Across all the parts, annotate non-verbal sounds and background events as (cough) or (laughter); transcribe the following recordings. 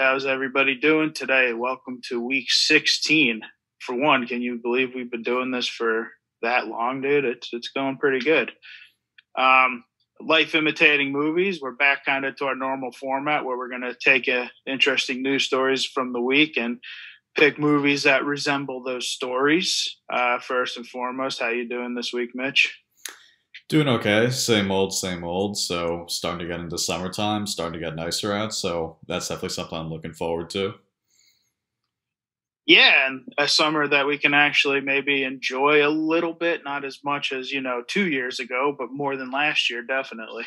how's everybody doing today? Welcome to week 16. For one, can you believe we've been doing this for that long, dude? It's it's going pretty good. Um, life imitating movies. We're back kind of to our normal format where we're going to take a, interesting news stories from the week and pick movies that resemble those stories. Uh, first and foremost, how you doing this week, Mitch? Doing okay. Same old, same old. So starting to get into summertime, starting to get nicer out. So that's definitely something I'm looking forward to. Yeah, and a summer that we can actually maybe enjoy a little bit, not as much as, you know, two years ago, but more than last year, definitely.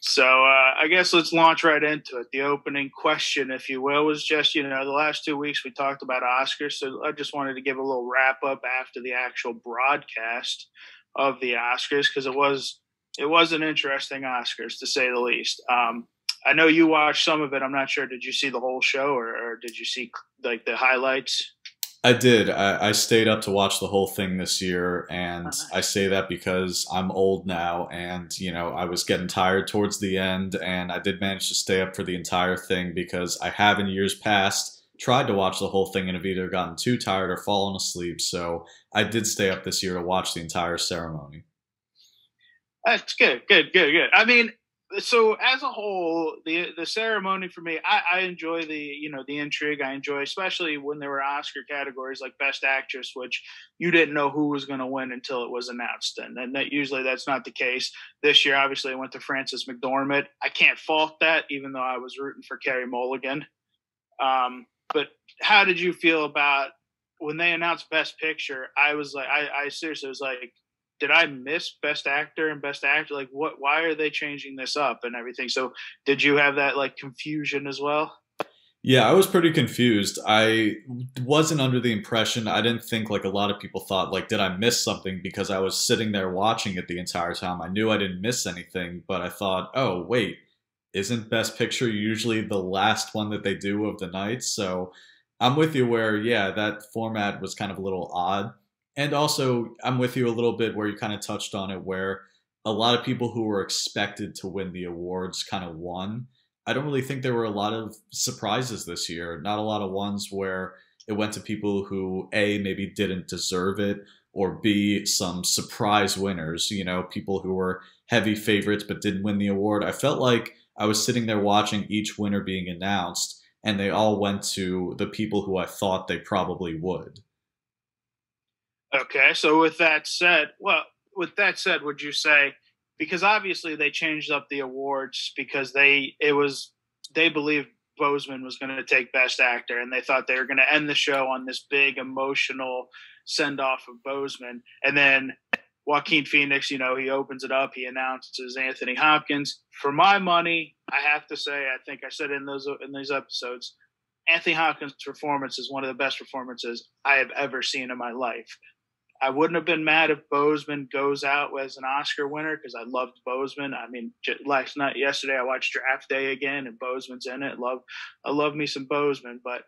So uh, I guess let's launch right into it. The opening question, if you will, was just you know the last two weeks we talked about Oscars, so I just wanted to give a little wrap up after the actual broadcast of the Oscars because it was it was an interesting Oscars to say the least. Um, I know you watched some of it. I'm not sure. Did you see the whole show or, or did you see like the highlights? I did. I, I, stayed up to watch the whole thing this year, and uh-huh. I say that because I'm old now, and you know I was getting tired towards the end, and I did manage to stay up for the entire thing because I have in years past tried to watch the whole thing and have either gotten too tired or fallen asleep. So I did stay up this year to watch the entire ceremony. That's good, good, good, good. I mean, so as a whole, the the ceremony for me, I, I, enjoy the you know the intrigue. I enjoy, especially when there were Oscar categories like Best Actress, which you didn't know who was going to win until it was announced, and, and that usually that's not the case. This year, obviously, I went to Frances McDormand. I can't fault that, even though I was rooting for Carey Mulligan. Um, but how did you feel about when they announced Best Picture? I was like, I, I seriously was like, did I miss Best Actor and Best Actor? Like, what? Why are they changing this up and everything? So, did you have that like confusion as well? Yeah, I was pretty confused. I wasn't under the impression. I didn't think like a lot of people thought. Like, did I miss something? Because I was sitting there watching it the entire time. I knew I didn't miss anything, but I thought, oh wait, isn't Best Picture usually the last one that they do of the night? So I'm with you. Where yeah, that format was kind of a little odd and also, I'm with you a little bit where you kind of touched on it, where a lot of people who were expected to win the awards kind of won. I don't really think there were a lot of surprises this year. Not a lot of ones where it went to people who A, maybe didn't deserve it, or B, some surprise winners, you know, people who were heavy favorites but didn't win the award. I felt like I was sitting there watching each winner being announced, and they all went to the people who I thought they probably would. Okay, so with that said, well, with that said, would you say because obviously they changed up the awards because they it was they believed Boseman was going to take Best Actor and they thought they were going to end the show on this big emotional send off of Boseman, and then Joaquin Phoenix, you know, he opens it up, he announces Anthony Hopkins. For my money, I have to say, I think I said in those in these episodes, Anthony Hopkins' performance is one of the best performances I have ever seen in my life. I wouldn't have been mad if Boseman goes out as an Oscar winner because I loved Boseman. I mean, last night, yesterday, I watched Draft Day again, and Boseman's in it. Love, I love me some Boseman, but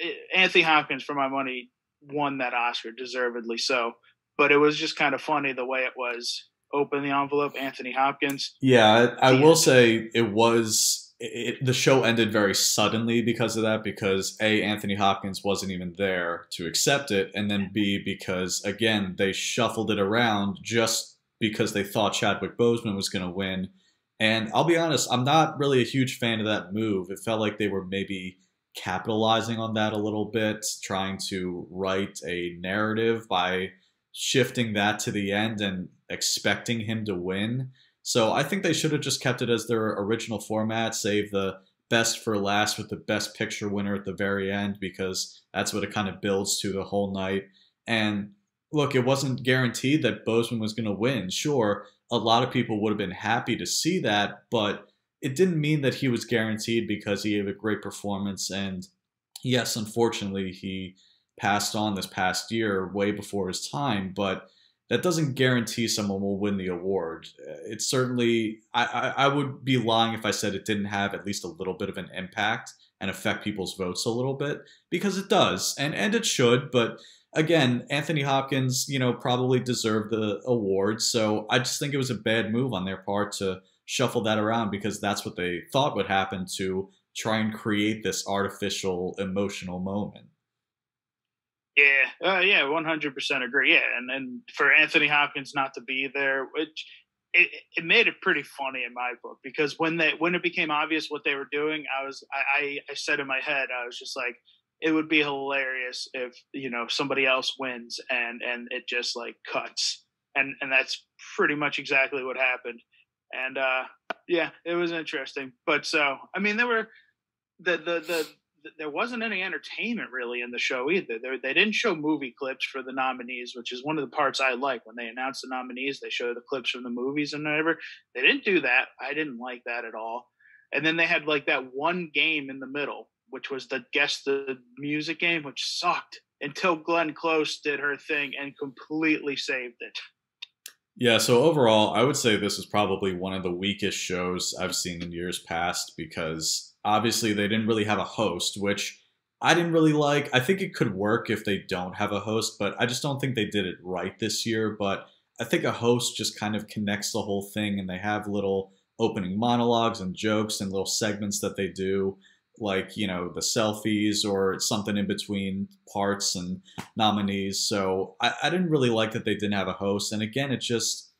eh, Anthony Hopkins, for my money, won that Oscar deservedly so. But it was just kind of funny the way it was. Open the envelope, Anthony Hopkins. Yeah, I, I will say it was it, the show ended very suddenly because of that because a anthony hopkins wasn't even there to accept it and then b because again they shuffled it around just because they thought chadwick boseman was going to win and i'll be honest i'm not really a huge fan of that move it felt like they were maybe capitalizing on that a little bit trying to write a narrative by shifting that to the end and expecting him to win so I think they should have just kept it as their original format, save the best for last with the best picture winner at the very end because that's what it kind of builds to the whole night. And look, it wasn't guaranteed that Boseman was going to win. Sure, a lot of people would have been happy to see that, but it didn't mean that he was guaranteed because he gave a great performance. And yes, unfortunately, he passed on this past year way before his time, but that doesn't guarantee someone will win the award. It's certainly, I, I, I, would be lying if I said it didn't have at least a little bit of an impact and affect people's votes a little bit, because it does, and, and it should, but again, Anthony Hopkins, you know, probably deserved the award, so I just think it was a bad move on their part to shuffle that around because that's what they thought would happen to try and create this artificial emotional moment. Yeah, uh, yeah, one hundred percent agree. Yeah, and and for Anthony Hopkins not to be there, which it, it made it pretty funny in my book because when they when it became obvious what they were doing, I was I, I, I said in my head I was just like it would be hilarious if you know somebody else wins and and it just like cuts. And and that's pretty much exactly what happened. And uh yeah it was interesting. But so i mean there were the the the there wasn't any entertainment really in the show either. They, they didn't show movie clips for the nominees, which is one of the parts I like. When they announce the nominees, they show the clips from the movies and whatever. They didn't do that. I didn't like that at all. And then they had like that one game in the middle, which was the guess the music game, which sucked until Glenn Close did her thing and completely saved it. Yeah, so overall, I would say this is probably one of the weakest shows I've seen in years past because Obviously, they didn't really have a host, which I didn't really like. I think it could work if they don't have a host, but I just don't think they did it right this year. But I think a host just kind of connects the whole thing, and they have little opening monologues and jokes and little segments that they do, like, you know, the selfies or something in between parts and nominees. So I, I didn't really like that they didn't have a host. And again, it just,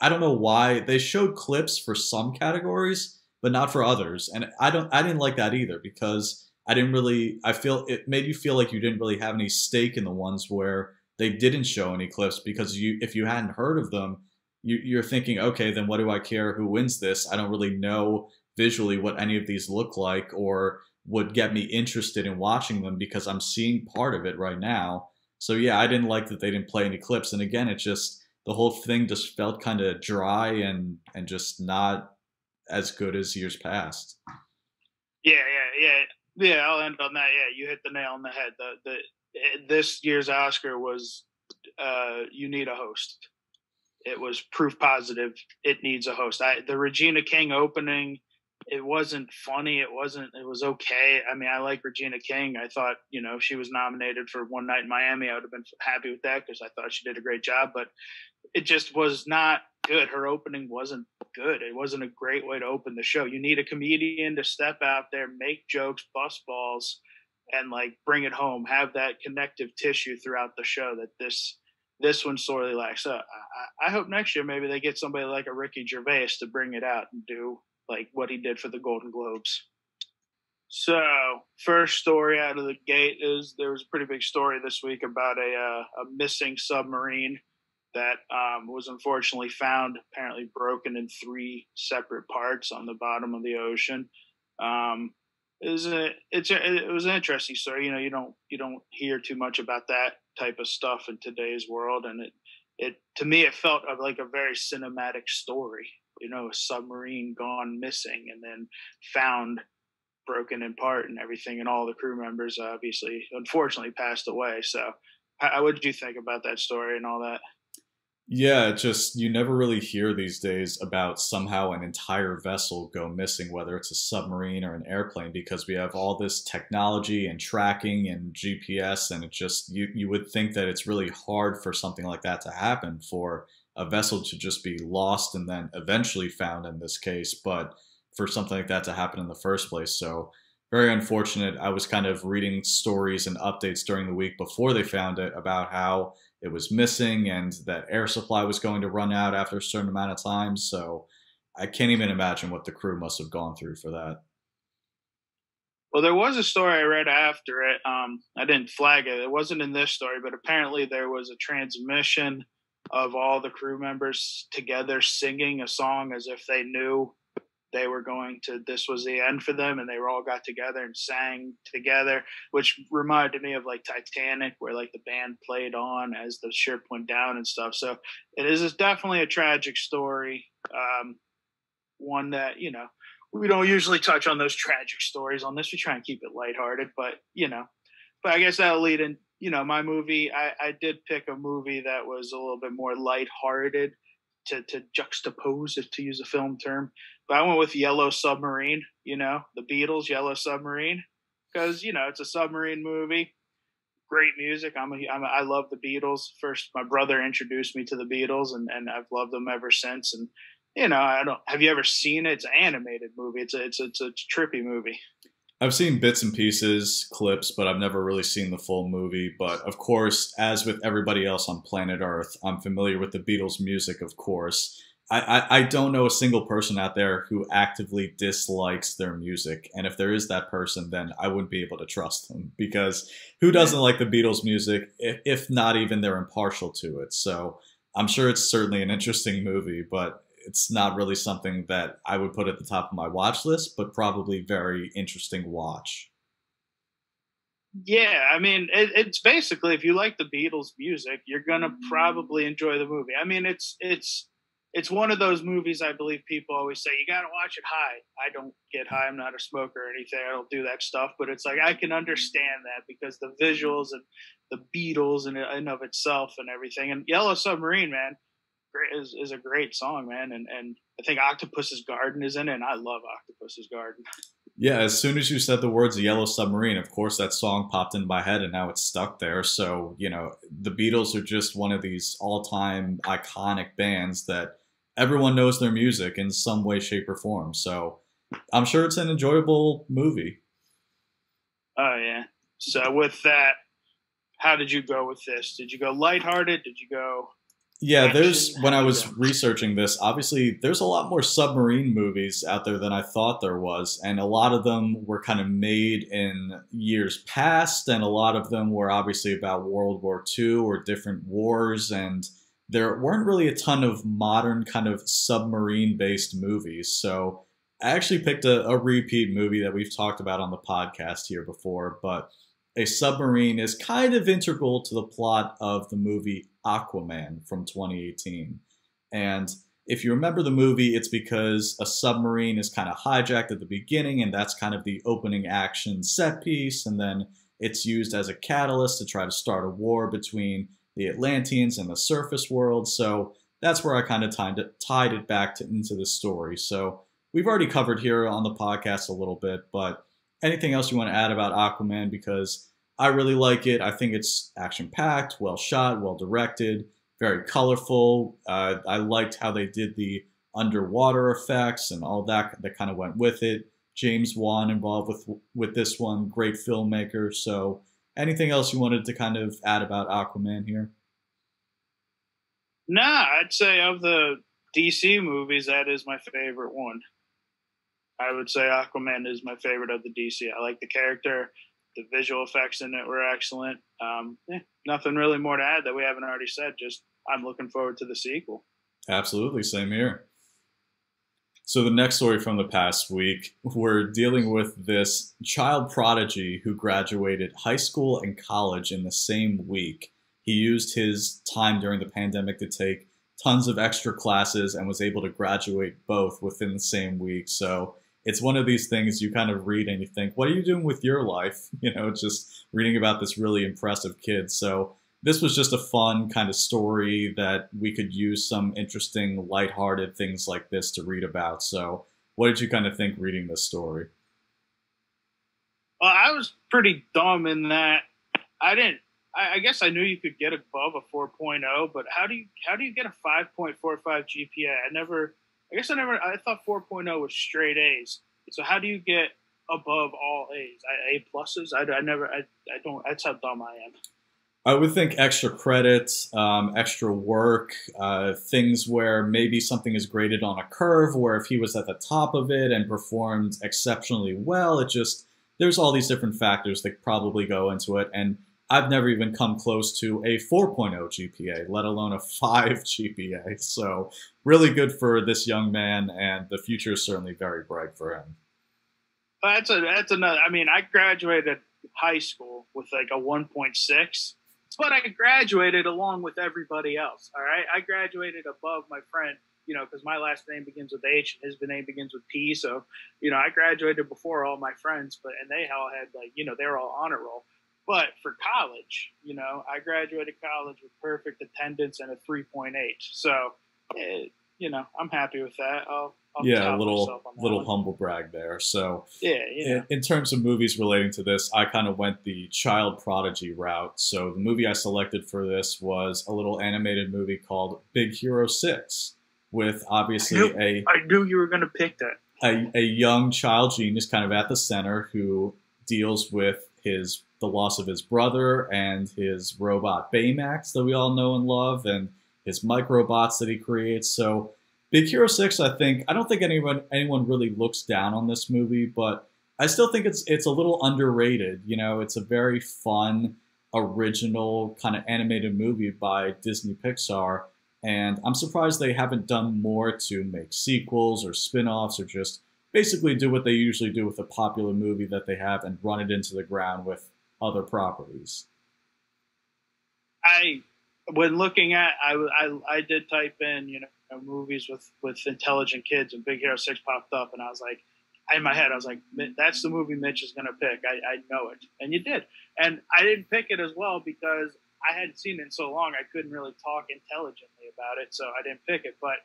I don't know why. They showed clips for some categories but not for others. And I don't I didn't like that either because I didn't really I feel it made you feel like you didn't really have any stake in the ones where they didn't show any clips because you if you hadn't heard of them, you, you're thinking, okay, then what do I care who wins this? I don't really know visually what any of these look like or would get me interested in watching them because I'm seeing part of it right now. So yeah, I didn't like that they didn't play any clips. And again, it just the whole thing just felt kind of dry and and just not as good as years past. Yeah, yeah, yeah, yeah. I'll end on that. Yeah, you hit the nail on the head. The the this year's Oscar was uh, you need a host. It was proof positive. It needs a host. I, the Regina King opening, it wasn't funny. It wasn't. It was okay. I mean, I like Regina King. I thought you know if she was nominated for One Night in Miami. I would have been happy with that because I thought she did a great job. But it just was not good. Her opening wasn't good. It wasn't a great way to open the show. You need a comedian to step out there, make jokes, bust balls, and like bring it home. Have that connective tissue throughout the show that this this one sorely lacks. So I, I hope next year maybe they get somebody like a Ricky Gervais to bring it out and do like what he did for the Golden Globes. So, first story out of the gate is there was a pretty big story this week about a uh, a missing submarine that um, was unfortunately found apparently broken in three separate parts on the bottom of the ocean. Um, it was a, it's a, it was an interesting story. You know, you don't you don't hear too much about that type of stuff in today's world, and it it to me it felt like a very cinematic story. You know, a submarine gone missing and then found broken in part and everything, and all the crew members obviously unfortunately passed away. So, how, what did you think about that story and all that? Yeah, just you never really hear these days about somehow an entire vessel go missing, whether it's a submarine or an airplane, because we have all this technology and tracking and GPS, and it just you you would think that it's really hard for something like that to happen for a vessel to just be lost and then eventually found in this case, but for something like that to happen in the first place. So very unfortunate. I was kind of reading stories and updates during the week before they found it about how it was missing and that air supply was going to run out after a certain amount of time. So I can't even imagine what the crew must have gone through for that. Well, there was a story I read after it. Um, I didn't flag it. It wasn't in this story, but apparently there was a transmission of all the crew members together singing a song as if they knew they were going to this was the end for them and they were all got together and sang together which reminded me of like titanic where like the band played on as the ship went down and stuff. So it is definitely a tragic story um, one that you know we don't usually touch on those tragic stories on this. We try and keep it lighthearted but you know but i guess that'll lead in you know my movie. I, I did pick a movie that was a little bit more lighthearted to, to juxtapose to use a film term but I went with Yellow Submarine, you know, the Beatles, Yellow Submarine, because, you know, it's a submarine movie. Great music. I'm a, I'm a, I love the Beatles. First, my brother introduced me to the Beatles, and, and I've loved them ever since. And you know, I don't. Have you ever seen it? It's an animated movie. It's a it's a, it's a trippy movie. I've seen bits and pieces, clips, but I've never really seen the full movie. But of course, as with everybody else on planet Earth, I'm familiar with the Beatles' music, of course. I, I, I don't know a single person out there who actively dislikes their music. And if there is that person, then I wouldn't be able to trust them because who doesn't like the Beatles' music, if, if not even they're impartial to it? So I'm sure it's certainly an interesting movie, but it's not really something that I would put at the top of my watch list, but probably very interesting watch. Yeah, I mean, it, it's basically if you like the Beatles' music, you're gonna mm. probably enjoy the movie. I mean, it's it's it's one of those movies I believe people always say you got to watch it high. I don't get high. I'm not a smoker or anything. I don't do that stuff. But it's like I can understand that because the visuals and the Beatles and in of itself and everything. And Yellow Submarine, man, is, is a great song, man. And and I think Octopus's Garden is in it, and I love Octopus's Garden. Yeah, as soon as you said the words Yellow Submarine, of course that song popped in my head and now it's stuck there. So, you know, the Beatles are just one of these all time iconic bands that everyone knows their music in some way, shape, or form. So I'm sure it's an enjoyable movie. Oh, yeah. So, with that, how did you go with this? Did you go lighthearted? Did you go yeah, there's when I was researching this, obviously there's a lot more submarine movies out there than I thought there was, and a lot of them were kind of made in years past, and a lot of them were obviously about World War II or different wars, and there weren't really a ton of modern kind of submarine based movies. So I actually picked a, a repeat movie that we've talked about on the podcast here before, but a submarine is kind of integral to the plot of the movie Aquaman from 2018. And if you remember the movie, it's because a submarine is kind of hijacked at the beginning, and that's kind of the opening action set piece. And then it's used as a catalyst to try to start a war between the Atlanteans and the surface world. So that's where I kind of tied it, tied it back to, into the story. So we've already covered here on the podcast a little bit, but anything else you want to add about Aquaman? Because I really like it. I think it's action packed, well shot, well directed, very colorful. Uh, I liked how they did the underwater effects and all that that kind of went with it. James Wan involved with with this one, great filmmaker. So, anything else you wanted to kind of add about Aquaman here? Nah, I'd say of the DC movies, that is my favorite one. I would say Aquaman is my favorite of the DC. I like the character. The visual effects in it were excellent. Um, eh, nothing really more to add that we haven't already said. Just I'm looking forward to the sequel. Absolutely, same here. So the next story from the past week, we're dealing with this child prodigy who graduated high school and college in the same week. He used his time during the pandemic to take tons of extra classes and was able to graduate both within the same week. So it's one of these things you kind of read and you think, what are you doing with your life? (laughs) You know, just reading about this really impressive kid. So this was just a fun kind of story that we could use some interesting, lighthearted things like this to read about. So what did you kind of think reading this story? Well, I was pretty dumb in that I didn't. I, I guess I knew you could get above a 4.0, but how do you how do you get a 5.45 GPA? I never I guess I never. I thought 4.0 was straight A's. So how do you get above all A's? I, a pluses? I, I never. I, I don't. That's how dumb I am. I would think extra credit, um, extra work, uh, things where maybe something is graded on a curve, where if he was at the top of it and performed exceptionally well, it just there's all these different factors that probably go into it. And I've never even come close to a 4.0 GPA, let alone a 5 (laughs) GPA. So, really good for this young man, and the future is certainly very bright for him. That's a that's another. I mean, I graduated high school with like a 1.6, but I graduated along with everybody else. All right, I graduated above my friend. You know, because my last name begins with H and his name begins with P. So, you know, I graduated before all my friends, but and they all had like, you know, they were all honor roll. But for college, you know, I graduated college with perfect attendance and a 3.8. So, it, you know, I'm happy with that. I'll, I'll yeah, a little little one. humble brag there. So, yeah, yeah. In, in terms of movies relating to this, I kind of went the child prodigy route. So, the movie I selected for this was a little animated movie called Big Hero 6 with obviously I knew, a I knew you were going to pick that. a, a young child genius kind of at the center who deals with his the loss of his brother and his robot Baymax that we all know and love and his microbots that he creates. So Big Hero 6, I think I don't think anyone anyone really looks down on this movie, but I still think it's it's a little underrated. You know, it's a very fun, original kind of animated movie by Disney Pixar. And I'm surprised they haven't done more to make sequels or spin-offs or just basically do what they usually do with a popular movie that they have and run it into the ground with other properties. I, when looking at, I, I, I did type in, you know, movies with, with intelligent kids and Big Hero 6 popped up and I was like, in my head, I was like, that's the movie Mitch is going to pick. I, I know it. And you did. And I didn't pick it as well because I hadn't seen it in so long. I couldn't really talk intelligently about it. So I didn't pick it. But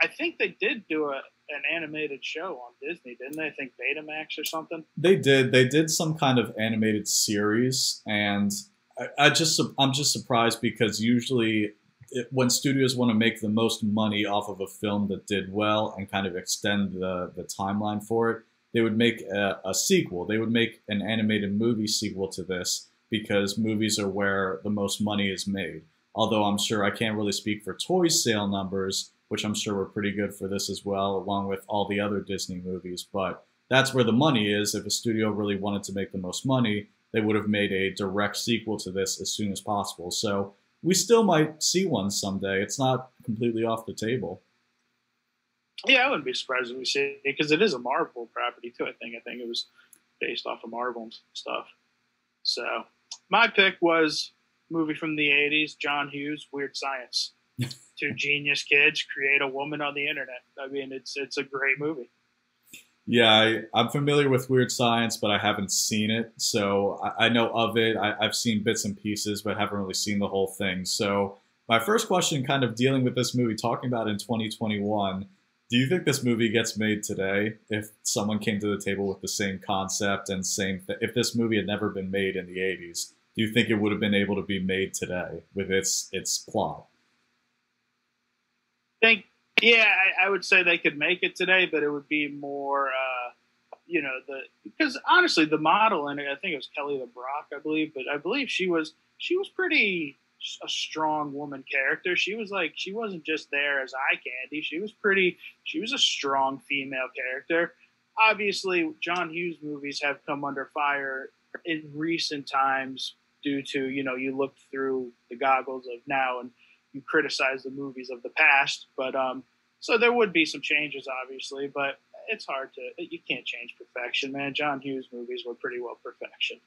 I think they did do a, an animated show on Disney, didn't they? I think Betamax or something. They did. They did some kind of animated series, and I, I just I'm just surprised because usually it, when studios want to make the most money off of a film that did well and kind of extend the the timeline for it, they would make a, a sequel. They would make an animated movie sequel to this because movies are where the most money is made. Although I'm sure I can't really speak for toy sale numbers which I'm sure were pretty good for this as well, along with all the other Disney movies. But that's where the money is. If a studio really wanted to make the most money, they would have made a direct sequel to this as soon as possible. So we still might see one someday. It's not completely off the table. Yeah, I wouldn't be surprised if we see it because it is a Marvel property too. I think. I think it was based off of Marvel and stuff. So my pick was movie from the '80s, John Hughes, Weird Science (laughs) two genius kids create a woman on the internet. I mean, it's it's a great movie. Yeah, I, am familiar with Weird Science, but I haven't seen it. So I, I know of it. I, have seen bits and pieces, but haven't really seen the whole thing. So my first question, kind of dealing with this movie, talking about in 2021, do you think this movie gets made today if someone came to the table with the same concept and same th- if this movie had never been made in the 80s? Do you think it would have been able to be made today with its its plot? Yeah, I, I, would say they could make it today, but it would be more, uh, you know, the because honestly, the model and I think it was Kelly LeBrock, I believe, but I believe she was she was pretty a strong woman character. She was like she wasn't just there as eye candy. She was pretty. She was a strong female character. Obviously, John Hughes movies have come under fire in recent times due to you know you look through the goggles of now and you criticize the movies of the past. But um, so there would be some changes, obviously, but it's hard to you can't change perfection, man. John Hughes movies were pretty well perfection.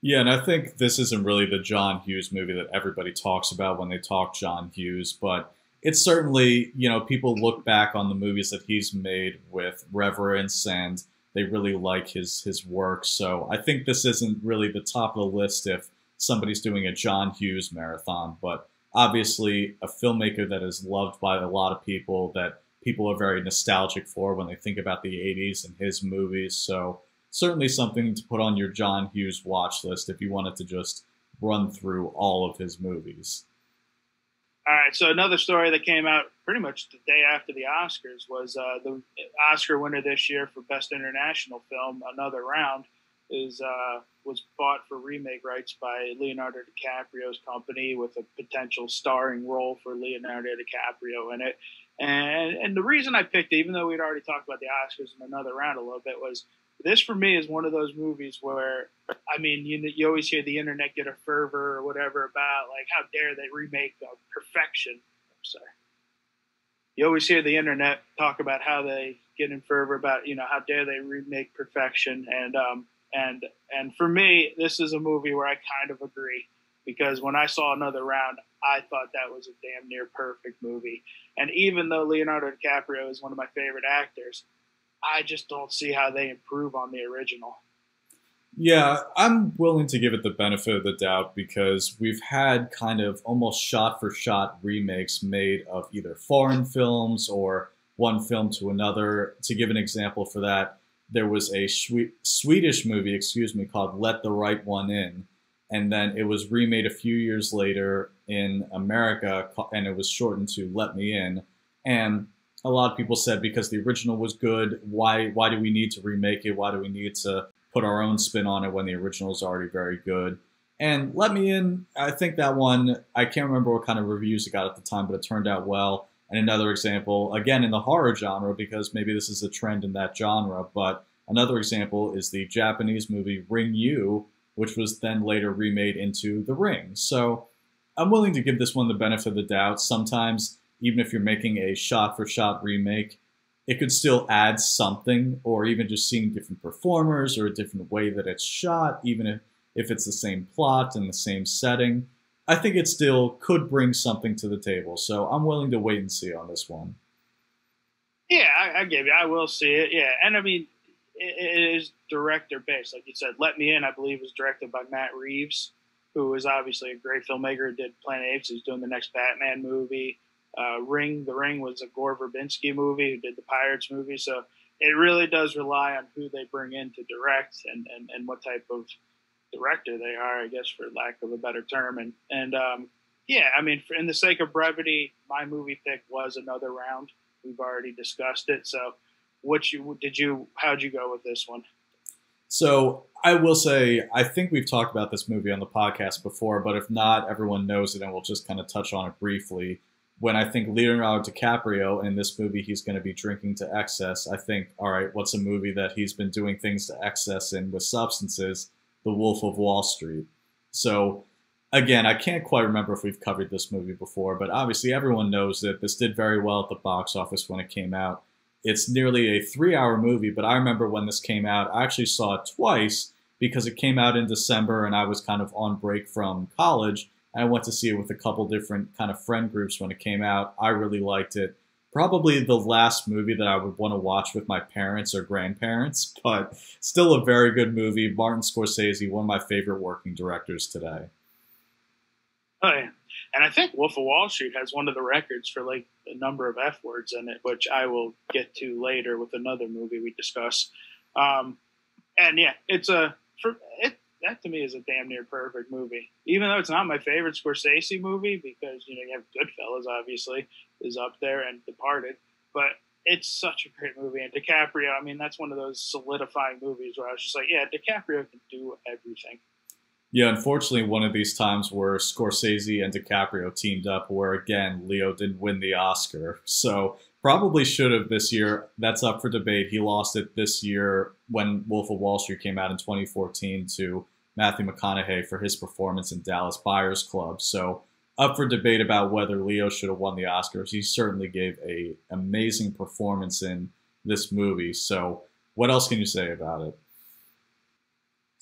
Yeah, and I think this isn't really the John Hughes movie that everybody talks about when they talk John Hughes, but it's certainly, you know, people look back on the movies that he's made with reverence and they really like his his work. So I think this isn't really the top of the list if somebody's doing a John Hughes marathon, but obviously a filmmaker that is loved by a lot of people that people are very nostalgic for when they think about the 80s and his movies. So certainly something to put on your John Hughes watch list if you wanted to just run through all of his movies. All right, so another story that came out pretty much the day after the Oscars was uh, the Oscar winner this year for Best International Film, Another Round, is uh, was bought for remake rights by Leonardo DiCaprio's company with a potential starring role for Leonardo DiCaprio in it. And and the reason I picked it, even though we'd already talked about the Oscars in another round a little bit, was this for me is one of those movies where I mean you you always hear the internet get a fervor or whatever about like how dare they remake Perfection. I'm sorry. You always hear the internet talk about how they get in fervor about you know how dare they remake Perfection and um, and and for me, this is a movie where I kind of agree because when I saw another round, I thought that was a damn near perfect movie. And even though Leonardo DiCaprio is one of my favorite actors, I just don't see how they improve on the original. Yeah, I'm willing to give it the benefit of the doubt because we've had kind of almost shot for shot remakes made of either foreign films or one film to another. To give an example for that, there was a Swedish movie, excuse me, called Let the Right One In. And then it was remade a few years later in America, and it was shortened to Let Me In. And a lot of people said because the original was good, why why do we need to remake it? Why do we need to put our own spin on it when the original is already very good? And Let Me In, I think that one, I can't remember what kind of reviews it got at the time, but it turned out well. And another example, again in the horror genre, because maybe this is a trend in that genre, but another example is the Japanese movie Ringu, which was then later remade into The Ring. So I'm willing to give this one the benefit of the doubt. Sometimes, even if you're making a shot for shot remake, it could still add something, or even just seeing different performers or a different way that it's shot, even if, if it's the same plot and the same setting. I think it still could bring something to the table. So I'm willing to wait and see on this one. Yeah, I, I give you. I will see it. Yeah, and I mean, it, it is director based, like you said. Let Me In, I believe, was directed by Matt Reeves, who is obviously a great filmmaker. Did Planet Apes. He's doing the next Batman movie. Uh, Ring, The Ring was a Gore Verbinski movie who did the Pirates movie. So it really does rely on who they bring in to direct and, and, and what type of director they are, I guess, for lack of a better term. And and um, yeah, I mean, for, in the sake of brevity, my movie pick was another round. We've already discussed it. So, what you did you? How'd you go with this one? So I will say, I think we've talked about this movie on the podcast before, but if not, everyone knows it, and we'll just kind of touch on it briefly. When I think Leonardo DiCaprio in this movie, he's going to be drinking to excess. I think, all right, what's a movie that he's been doing things to excess in with substances? The Wolf of Wall Street. So, again, I can't quite remember if we've covered this movie before, but obviously everyone knows that this did very well at the box office when it came out. It's nearly a three hour movie, but I remember when this came out, I actually saw it twice because it came out in December and I was kind of on break from college. I went to see it with a couple different kind of friend groups when it came out. I really liked it probably the last movie that I would want to watch with my parents or grandparents, (laughs) but still a very good movie. Martin Scorsese, one of my favorite working directors today. Oh yeah, and I think Wolf of Wall Street has one of the records for like a number of f words in it, which I will get to later with another movie we discuss. Um, and yeah, it's a for it that to me is a damn near perfect movie. Even though it's not my favorite Scorsese movie, because you know you have Goodfellas obviously is up there and Departed, but it's such a great movie. And DiCaprio, I mean, that's one of those solidifying movies where I was just like, yeah, DiCaprio can do everything. Yeah, unfortunately, one of these times where Scorsese and DiCaprio teamed up, where again Leo didn't win the Oscar, so probably should have this year. That's up for debate. He lost it this year when Wolf of Wall Street came out in 2014 to Matthew McConaughey for his performance in Dallas Buyers Club. So up for debate about whether Leo should have won the Oscars. He certainly gave a amazing performance in this movie. So what else can you say about it?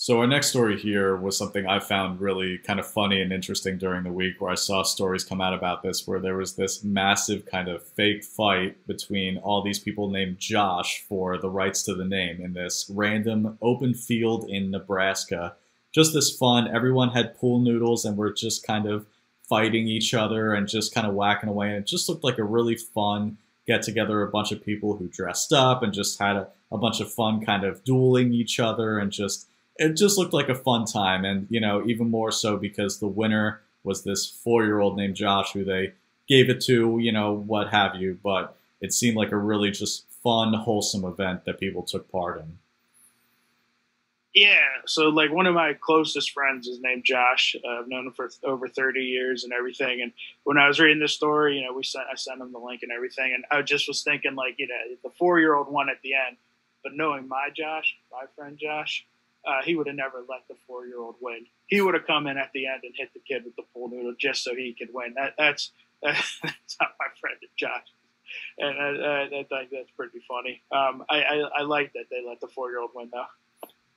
So our next story here was something I found really kind of funny and interesting during the week where I saw stories come out about this where there was this massive kind of fake fight between all these people named Josh for the rights to the name in this random open field in Nebraska. Just this fun, everyone had pool noodles and were just kind of fighting each other and just kind of whacking away. And it just looked like a really fun get together, a bunch of people who dressed up and just had a, a bunch of fun kind of dueling each other and just it just looked like a fun time. And, you know, even more so because the winner was this four year old named Josh who they gave it to, you know, what have you. But it seemed like a really just fun, wholesome event that people took part in. Yeah, so like one of my closest friends is named Josh. Uh, I've known him for over thirty years and everything. And when I was reading this story, you know, we sent I sent him the link and everything, and I just was thinking like, you know, the four year old won at the end, but knowing my Josh, my friend Josh, uh, he would have never let the four year old win. He would have come in at the end and hit the kid with the pool noodle just so he could win. That, that's (laughs) that's not my friend Josh, and I, I, I think that's pretty funny. Um, I, I I like that they let the four year old win though.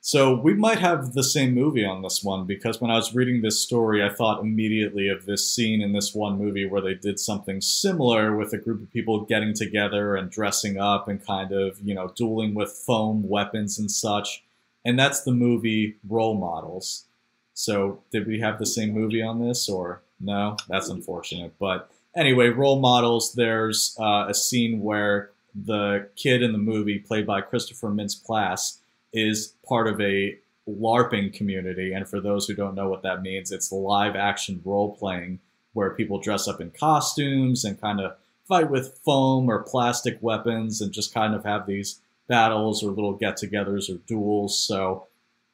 So we might have the same movie on this one because when I was reading this story, I thought immediately of this scene in this one movie where they did something similar with a group of people getting together and dressing up and kind of, you know, dueling with foam weapons and such. And that's the movie Role Models. So did we have the same movie on this or no? That's unfortunate. But anyway, Role Models, there's uh, a scene where the kid in the movie, played by Christopher Mintz-Plasse, is part of a LARPing community. And for those who don't know what that means, it's live action role playing where people dress up in costumes and kind of fight with foam or plastic weapons and just kind of have these battles or little get-togethers or duels. So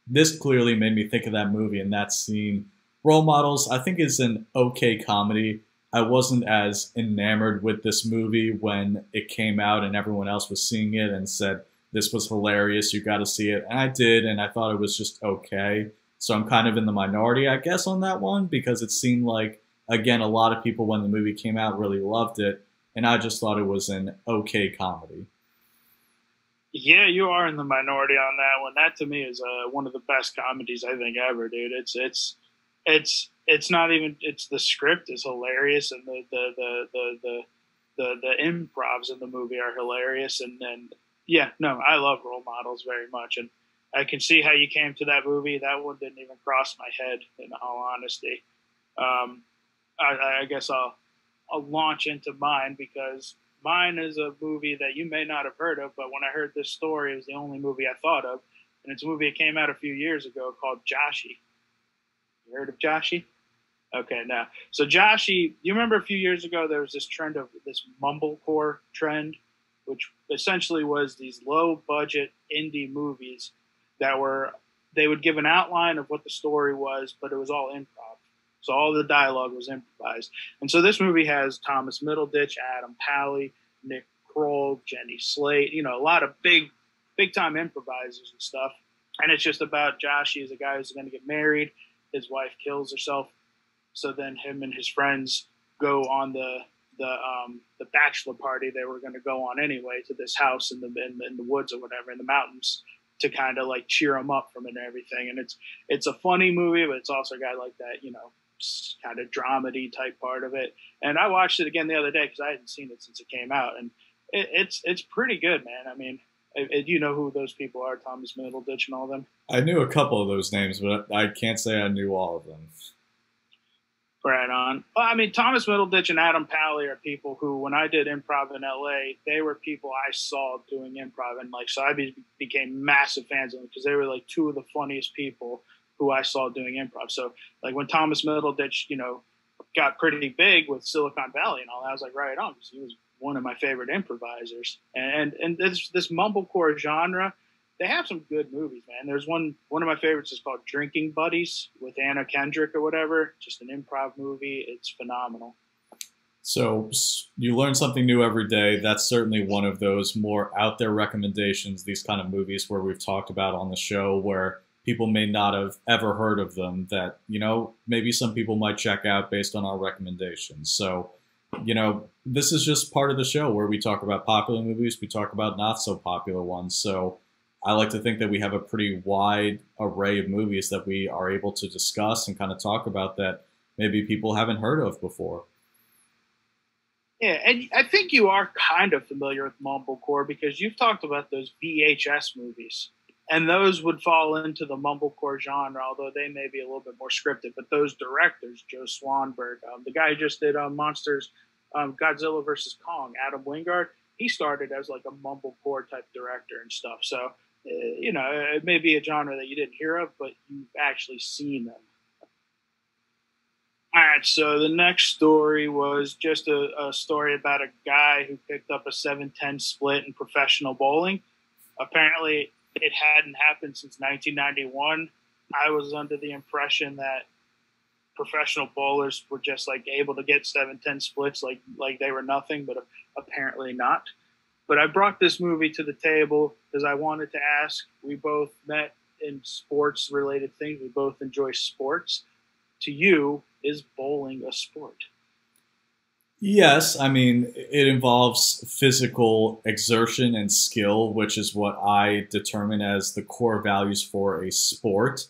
this clearly made me think of that movie and that scene. Role Models, I think, is an okay comedy. I wasn't as enamored with this movie when it came out and everyone else was seeing it and said this was hilarious. You got to see it, and I did, and I thought it was just okay. So I'm kind of in the minority, I guess, on that one because it seemed like again a lot of people when the movie came out really loved it, and I just thought it was an okay comedy. Yeah, you are in the minority on that one. That to me is uh, one of the best comedies I think ever, dude. It's it's it's it's not even it's the script is hilarious and the the the the the, the, the improvs in the movie are hilarious and and yeah, no, I love role models very much and I can see how you came to that movie. That one didn't even cross my head, in all honesty. Um, I, I guess I'll I'll launch into mine because mine is a movie that you may not have heard of, but when I heard this story, it was the only movie I thought of, and it's a movie that came out a few years ago called Joshy. You heard of Joshy? Okay, now so Joshy, you remember a few years ago there was this trend of this mumblecore trend, which essentially was these low budget indie movies that were they would give an outline of what the story was, but it was all improv. So all the dialogue was improvised. And so this movie has Thomas Middleditch, Adam Pally, Nick Kroll, Jenny Slate, you know, a lot of big, big time improvisers and stuff. And it's just about Josh. He's a guy who's going to get married. His wife kills herself. So then him and his friends go on the the um, the bachelor party they were going to go on anyway to this house in the, in the in the woods or whatever in the mountains to kind of like cheer him up from it and everything. And it's it's a funny movie, but it's also got like that you know kind of dramedy type part of it. And I watched it again the other day because I hadn't seen it since it came out, and it, it's it's pretty good, man. I mean, it, you know who those people are, Thomas Middleditch and all them. I knew a couple of those names, but I can't say I knew all of them. Right on. Well, I mean, Thomas Middleditch and Adam Pally are people who, when I did improv in LA, they were people I saw doing improv, and like, so I be, became massive fans of them because they were like two of the funniest people who I saw doing improv. So, like, when Thomas Middleditch, you know, got pretty big with Silicon Valley and all that, I was like, right on, because he was one of my favorite improvisers. And and this this mumblecore genre they have some good movies, man. There's one one of my favorites is called Drinking Buddies with Anna Kendrick or whatever. Just an improv movie. It's phenomenal. So you learn something new every day. That's certainly one of those more out there recommendations. These kind of movies where we've talked about on the show where people may not have ever heard of them. That you know maybe some people might check out based on our recommendations. So you know this is just part of the show where we talk about popular movies. We talk about not so popular ones. So I like to think that we have a pretty wide array of movies that we are able to discuss and kind of talk about that maybe people haven't heard of before. Yeah, and I think you are kind of familiar with mumblecore because you've talked about those VHS movies, and those would fall into the mumblecore genre, although they may be a little bit more scripted. But those directors, Joe Swanberg, um, the guy who just did um, Monsters, um, Godzilla versus Kong, Adam Wingard, he started as like a mumblecore type director and stuff. So uh, you know, it may be a genre that you didn't hear of, but you've actually seen them. All right, so the next story was just a, a story about a guy who picked up a 7-10 split in professional bowling. Apparently, it hadn't happened since 1991. I was under the impression that professional bowlers were just like able to get 7-10 splits like like they were nothing, but apparently not. But I brought this movie to the table because I wanted to ask. We both met in sports related things. We both enjoy sports. To you, is bowling a sport? Yes, I mean, it involves physical exertion and skill, which is what I determine as the core values for a sport.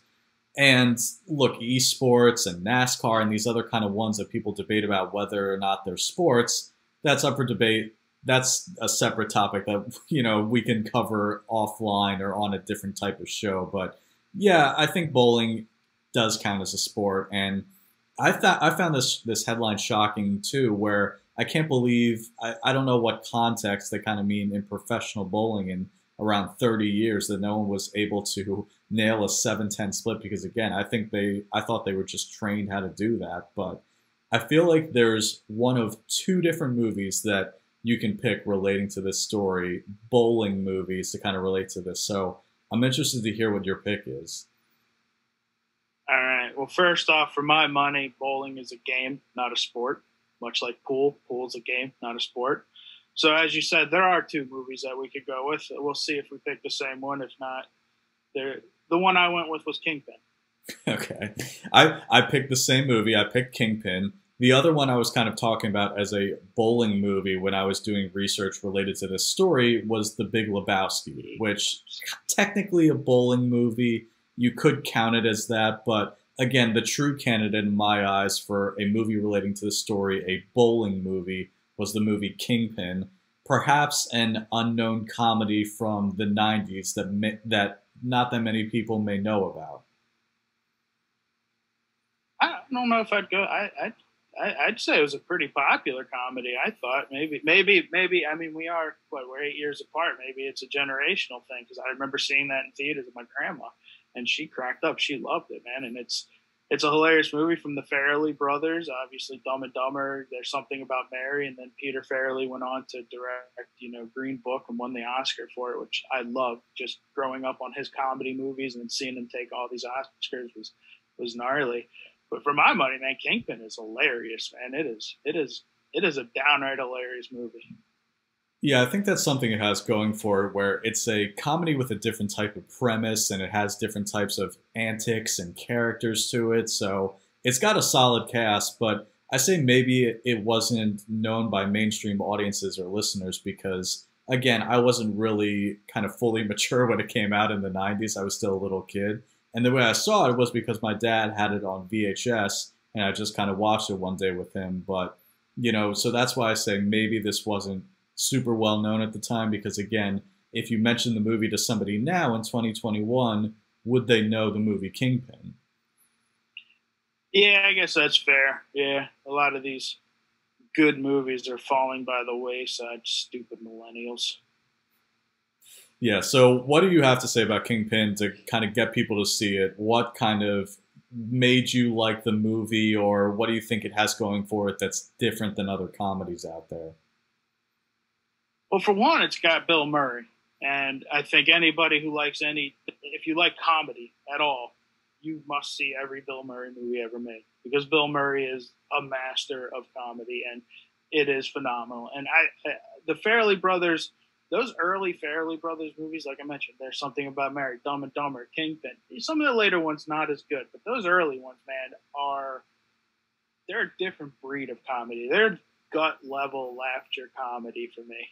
And look, esports and NASCAR and these other kind of ones that people debate about whether or not they're sports, that's up for debate that's a separate topic that (laughs) you know we can cover offline or on a different type of show. But yeah, I think bowling does count as a sport, and I thought I found this this headline shocking too, where I can't believe I, I don't know what context they kind of mean in professional bowling in around 30 years that no one was able to nail a 7-10 split because again I think they I thought they were just trained how to do that but I feel like there's one of two different movies that you can pick relating to this story, bowling movies to kind of relate to this. So I'm interested to hear what your pick is. All right. Well, first off, for my money, bowling is a game, not a sport. Much like pool, pool is a game, not a sport. So, as you said, there are two movies that we could go with. We'll see if we pick the same one. If not, there. The one I went with was Kingpin. (laughs) Okay, I I picked the same movie. I picked Kingpin. The other one I was kind of talking about as a bowling movie when I was doing research related to this story was The Big Lebowski, which technically a bowling movie. You could count it as that, but again, the true candidate in my eyes for a movie relating to the story, a bowling movie, was the movie Kingpin. Perhaps an unknown comedy from the '90s that that not that many people may know about. I don't know if I'd go. I, I'd I, would say it was a pretty popular comedy. I thought maybe, maybe, maybe. I mean, we are what we're eight years apart. Maybe it's a generational thing because I remember seeing that in theaters with my grandma, and she cracked up. She loved it, man. And it's it's a hilarious movie from the Farrelly brothers. Obviously, Dumb and Dumber. There's something about Mary, and then Peter Farrelly went on to direct, you know, Green Book and won the Oscar for it, which I loved. Just growing up on his comedy movies and seeing him take all these Oscars was was gnarly. But for my money, man, Kingpin is hilarious, man. It is, it is, it is a downright hilarious movie. Yeah, I think that's something it has going for it, where it's a comedy with a different type of premise, and it has different types of antics and characters to it. So it's got a solid cast, but I say maybe it wasn't known by mainstream audiences or listeners because, again, I wasn't really kind of fully (laughs) mature when it came out in the 90s. I was still a little kid. And the way I saw it was because my dad had it on VHS, and I just kind of watched it one day with him. But you know, so that's why I say maybe this wasn't super well known at the time because again, if you mention the movie to somebody now in 2021, would they know the movie Kingpin? Yeah, I guess that's fair. Yeah, a lot of these good movies are falling by the wayside. Stupid millennials. Yeah. So, what do you have to say about Kingpin to kind of get people to see it? What kind of made you like the movie, or what do you think it has going for it that's different than other comedies out there? Well, for one, it's got Bill Murray, and I think anybody who likes any, if you like comedy at all, you must see every Bill Murray movie ever made because Bill Murray is a master of comedy, and it is phenomenal. And I, uh, the Farrelly brothers those early Farrelly Brothers movies, like I mentioned, there's something about Mary, Dumb and Dumber, Kingpin. Some of the later ones not as good, but those early ones, man, are they're a different breed of comedy. They're gut level laughter comedy for me.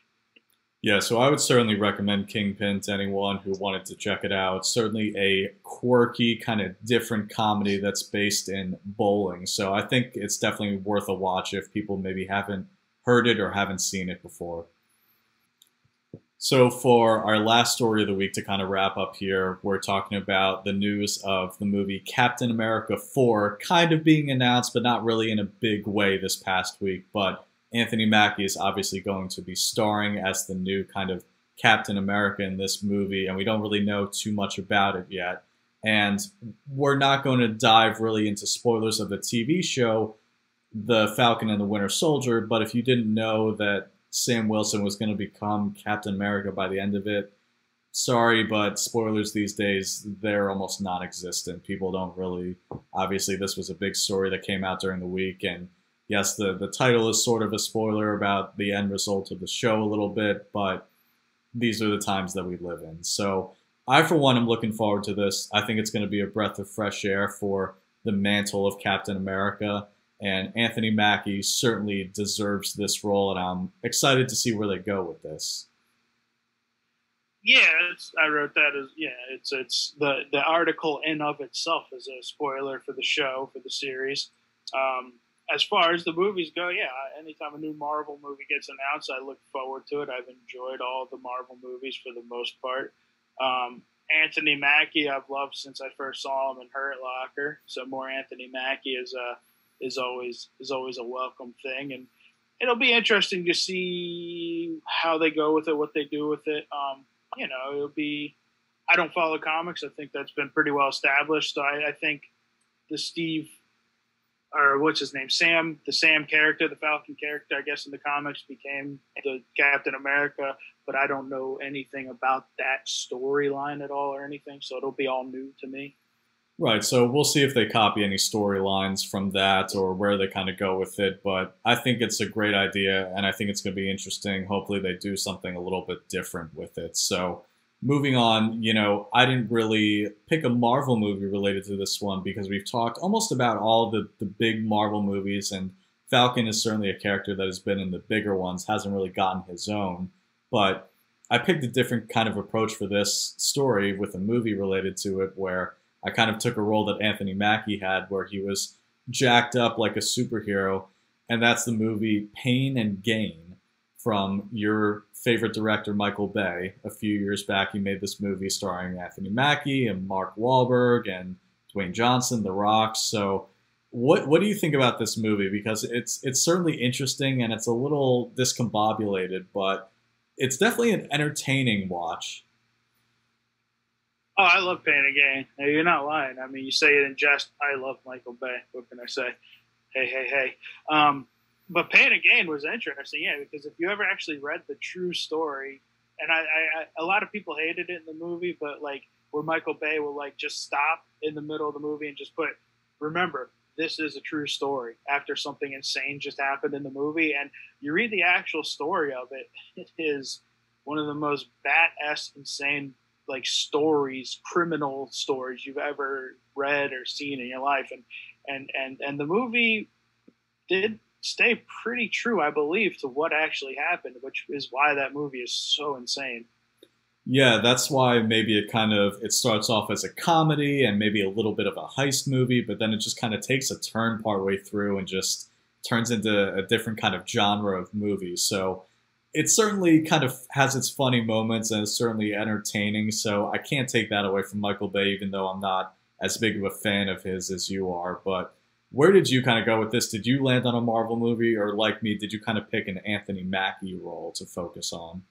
Yeah, so I would certainly recommend Kingpin to anyone who wanted to check it out. Certainly a quirky, kind of different comedy that's based in bowling. So I think it's definitely worth a watch if people maybe haven't heard it or haven't seen it before. So, for our last story of the week to kind of wrap up here, we're talking about the news of the movie Captain America 4 kind of being announced, but not really in a big way this past week. But Anthony Mackie is obviously going to be starring as the new kind of Captain America in this movie, and we don't really know too much about it yet. And we're not going to dive really into spoilers of the TV show, The Falcon and the Winter Soldier, but if you didn't know that Sam Wilson was going to become Captain America by the end of it. Sorry, but spoilers these days, they're almost non existent. People don't really. Obviously, this was a big story that came out during the week. And yes, the, the title is sort of a spoiler about the end result of the show a little bit, but these are the times that we live in. So I, for one, am looking forward to this. I think it's going to be a breath of fresh air for the mantle of Captain America. And Anthony Mackie certainly deserves this role, and I'm excited to see where they go with this. Yeah, I wrote that as yeah. It's it's the the article in of itself is a spoiler for the show for the series. Um, as far as the movies go, yeah, anytime a new Marvel movie gets announced, I look forward to it. I've enjoyed all the Marvel movies for the most part. Um, Anthony Mackie, I've loved since I first saw him in Hurt Locker. So more Anthony Mackie is a is always is always a welcome thing, and it'll be interesting to see how they go with it, what they do with it. Um, you know, it'll be. I don't follow comics. I think that's been pretty well established. So I, I think the Steve or what's his name, Sam, the Sam character, the Falcon character, I guess in the comics became the Captain America, but I don't know anything about that storyline at all or anything, so it'll be all new to me. Right, so we'll see if they copy any storylines from that or where they kind of go with it. But I think it's a great idea, and I think it's going to be interesting. Hopefully, they do something a little bit different with it. So, moving on, you know, I didn't really pick a Marvel movie related to this one because we've talked almost about all the, the big Marvel movies, and Falcon is certainly a character that has been in the bigger ones, hasn't really gotten his own. But I picked a different kind of approach for this story with a movie related to it where I kind of took a role that Anthony Mackie had where he was jacked up like a superhero. And that's the movie Pain and Gain from your favorite director, Michael Bay. A few years back, he made this movie starring Anthony Mackie and Mark Wahlberg and Dwayne Johnson, The Rock. So, what what do you think about this movie? Because it's it's certainly interesting and it's a little discombobulated, but it's definitely an entertaining watch. Oh, I love Pain and Gain. You're not lying. I mean, you say it in jest. I love Michael Bay. What can I say? Hey, hey, hey. Um, but Pain and Gain was interesting, yeah, because if you ever actually read the true story, and I, I, a lot of people hated it in the movie, but like where Michael Bay will like just stop in the middle of the movie and just put, remember, this is a true story after something insane just happened in the movie, and you read the actual story of it, (laughs) it is one of the most badass, insane like stories, criminal stories you've ever read or seen in your life, and and and and the movie did stay pretty true, I believe, to what actually happened, which is why that movie is so insane. Yeah, that's why maybe it kind of it starts off as a comedy and maybe a little bit of a heist movie, but then it just kind of takes a turn partway through and just turns into a different kind of genre of movie. So it certainly kind of has its funny moments and is certainly entertaining. So I can't take that away from Michael Bay, even though I'm not as big of a fan of his as you are. But where did you kind of go with this? Did you land on a Marvel movie, or like me, did you kind of pick an Anthony Mackie role to focus on?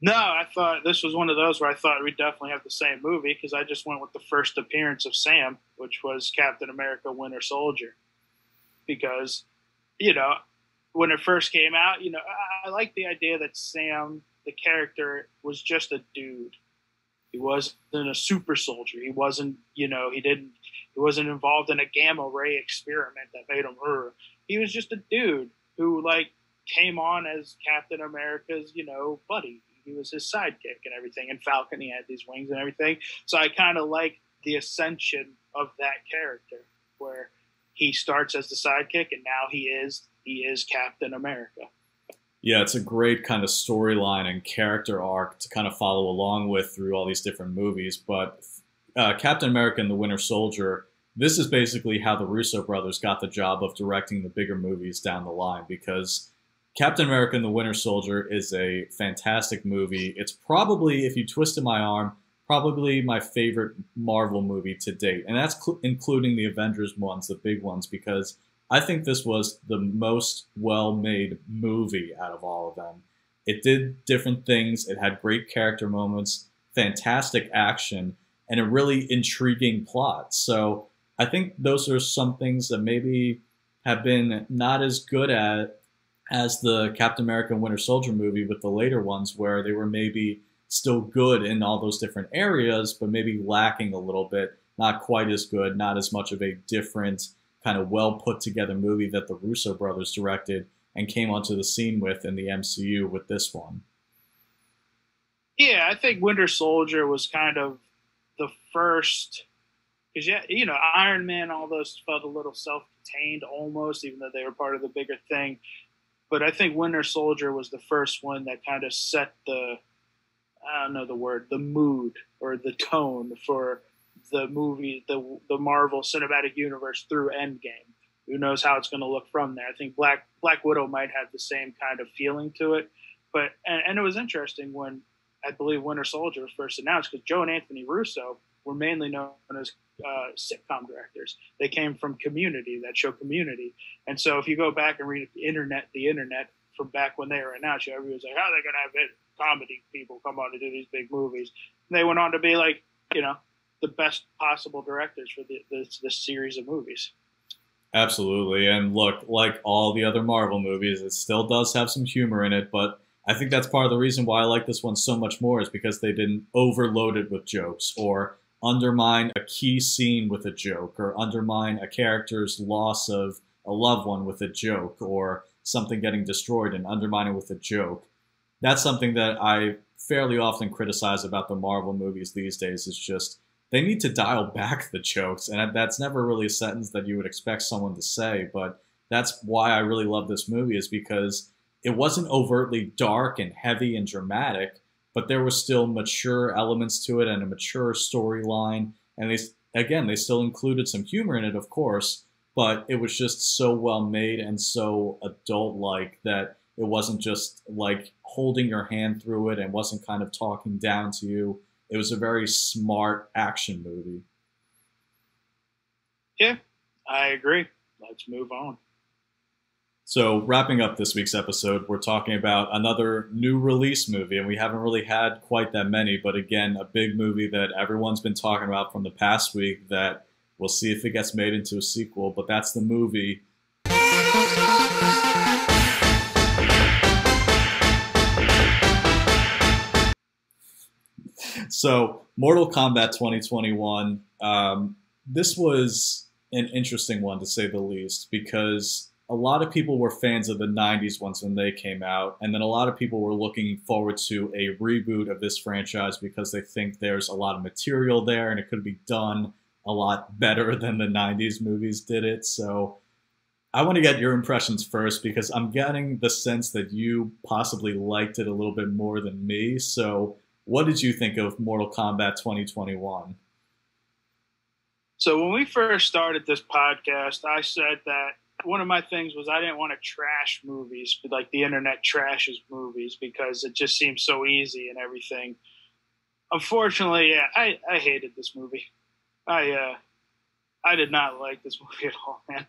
No, I thought this was one of those where I thought we'd definitely have the same movie because I just went with the first appearance of Sam, which was Captain America Winter Soldier. Because, you know, when it first came out, you know, I, I like the idea that Sam, the character, was just a dude. He wasn't a super soldier. He wasn't, you know, he didn't, he wasn't involved in a gamma ray experiment that made him her. He was just a dude who like came on as Captain America's, you know, buddy. He was his sidekick and everything. And Falcon, he had these wings and everything. So I kind of like the ascension of that character where he starts as the sidekick and now he is he is Captain America. Yeah, it's a great kind of storyline and character arc to kind of follow along with through all these different movies. But uh, Captain America and the Winter Soldier, this is basically how the Russo brothers got the job of directing the bigger movies down the line because Captain America and the Winter Soldier is a fantastic movie. It's probably, if you twisted my arm, probably my favorite Marvel movie to date. And that's cl- including the Avengers ones, the big ones, because I think this was the most well made movie out of all of them. It did different things, it had great character moments, fantastic action, and a really intriguing plot. So I think those are some things that maybe have been not as good at as the Captain America Winter Soldier movie with the later ones, where they were maybe still good in all those different areas, but maybe lacking a little bit, not quite as good, not as much of a different kind of well put together movie that the Russo brothers directed and came onto the scene with in the MCU with this one. Yeah, I think Winter Soldier was kind of the first because yeah, you know, Iron Man, all those felt a little self-contained almost, even though they were part of the bigger thing. But I think Winter Soldier was the first one that kind of set the, I don't know the word, the mood or the tone for the movie, the the Marvel Cinematic Universe through Endgame. Who knows how it's going to look from there? I think Black Black Widow might have the same kind of feeling to it, but and, and it was interesting when I believe Winter Soldier was first announced because Joe and Anthony Russo were mainly known as uh, sitcom directors. They came from Community, that show Community, and so if you go back and read the internet, the internet from back when they were announced, everybody was like, "How are they going to have comedy people come on to do these big movies?" And they went on to be like, you know, the best possible directors for the, this, this series of movies. Absolutely. And look, like all the other Marvel movies, it still does have some humor in it, but I think that's part of the reason why I like this one so much more is because they didn't overload it with jokes or undermine a key scene with a joke or undermine a character's loss of a loved one with a joke or something getting destroyed and undermining with a joke. That's something that I fairly often criticize about the Marvel movies these days is just they need to dial back the jokes and that's never really a sentence that you would expect someone to say but that's why I really love this movie is because it wasn't overtly dark and heavy and dramatic but there were still mature elements to it and a mature storyline. And they again, they still included some humor in it, of course, but it was just so well made and so adult like that it wasn't just like holding your hand through it and wasn't kind of talking down to you. It was a very smart action movie. Yeah, I agree. Let's move on. So, wrapping up this week's episode, we're talking about another new release movie, and we haven't really had quite that many, but again, a big movie that everyone's been talking about from the past week that we'll see if it gets made into a sequel, but that's the movie. So, Mortal Kombat 2021, um, this was an interesting one to say the least because a lot of people were fans of the 90s ones when they came out, and then a lot of people were looking forward to a reboot of this franchise because they think there's a lot of material there and it could be done a lot better (laughs) than the 90s movies did it. So I want to get your impressions first because I'm getting the sense that you possibly liked it a little bit more than me. So, what did you think of Mortal Kombat 2021? So, when we first started this podcast, I said that one of my things was I didn't want to trash movies, but like the internet trashes movies because it just seems so easy and everything. Unfortunately, yeah, I, I hated this movie. I uh, I did not like this (laughs) movie at all, man.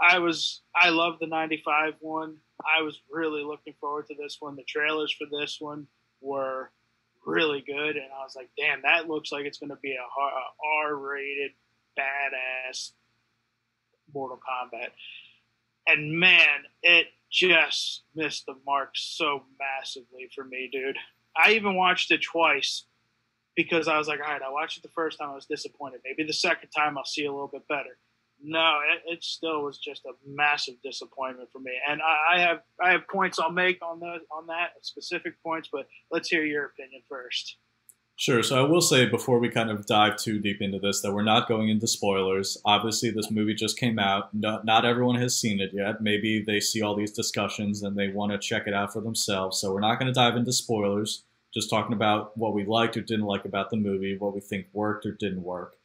I was I love the '95 one. I was really looking forward to this one. The trailers for this one were really good, and I was like, damn, that looks like it's going to be a R-rated badass Mortal Kombat and man, it just missed the mark so massively for me, dude. I even watched it twice because I was like, all right, I watched it the first time, I was disappointed. Maybe the second time I'll see a little bit better. No, it, it still was just a massive disappointment for me. And I, I have I have points I'll make on the on that specific points, but let's hear your opinion first. Sure. So I will say before we kind of dive too deep into this that we're not going into spoilers. Obviously, this movie just came out. Not, not everyone has seen it yet. Maybe they see all these discussions and they want to check it out for themselves. So we're not going to dive into spoilers. Just talking about what we liked or didn't like about the movie, what we think worked or didn't work.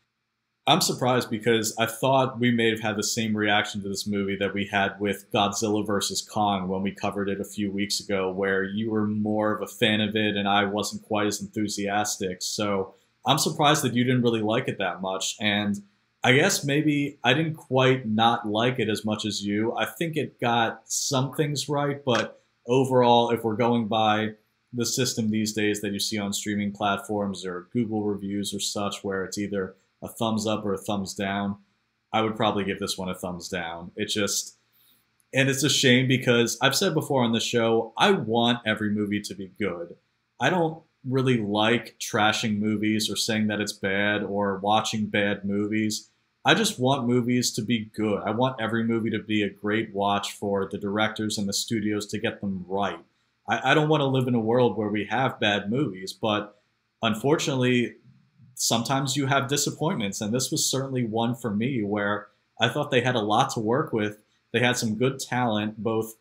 I'm surprised because I thought we may have had the same reaction to this movie that we had with Godzilla vs. Kong when we covered it a few weeks ago, where you were more of a fan of it and I wasn't quite as enthusiastic. So I'm surprised that you didn't really like it that much. And I guess maybe I didn't quite not like it as much as you. I think it got some things right, but overall, if we're going by the system these days that you see on streaming platforms or Google reviews or such, where it's either a thumbs up or a thumbs down, I would probably give this one a thumbs down. It just, and it's a shame because I've said before on the show, I want every movie to be good. I don't really like trashing movies or saying that it's bad or watching bad movies. I just want movies to be good. I want every movie to be a great watch for the directors and the studios to get them right. I, I don't want to live in a world where we have bad movies, but unfortunately, sometimes you have disappointments, and this was certainly one for me where I thought they had a lot to work with. They had some good talent, both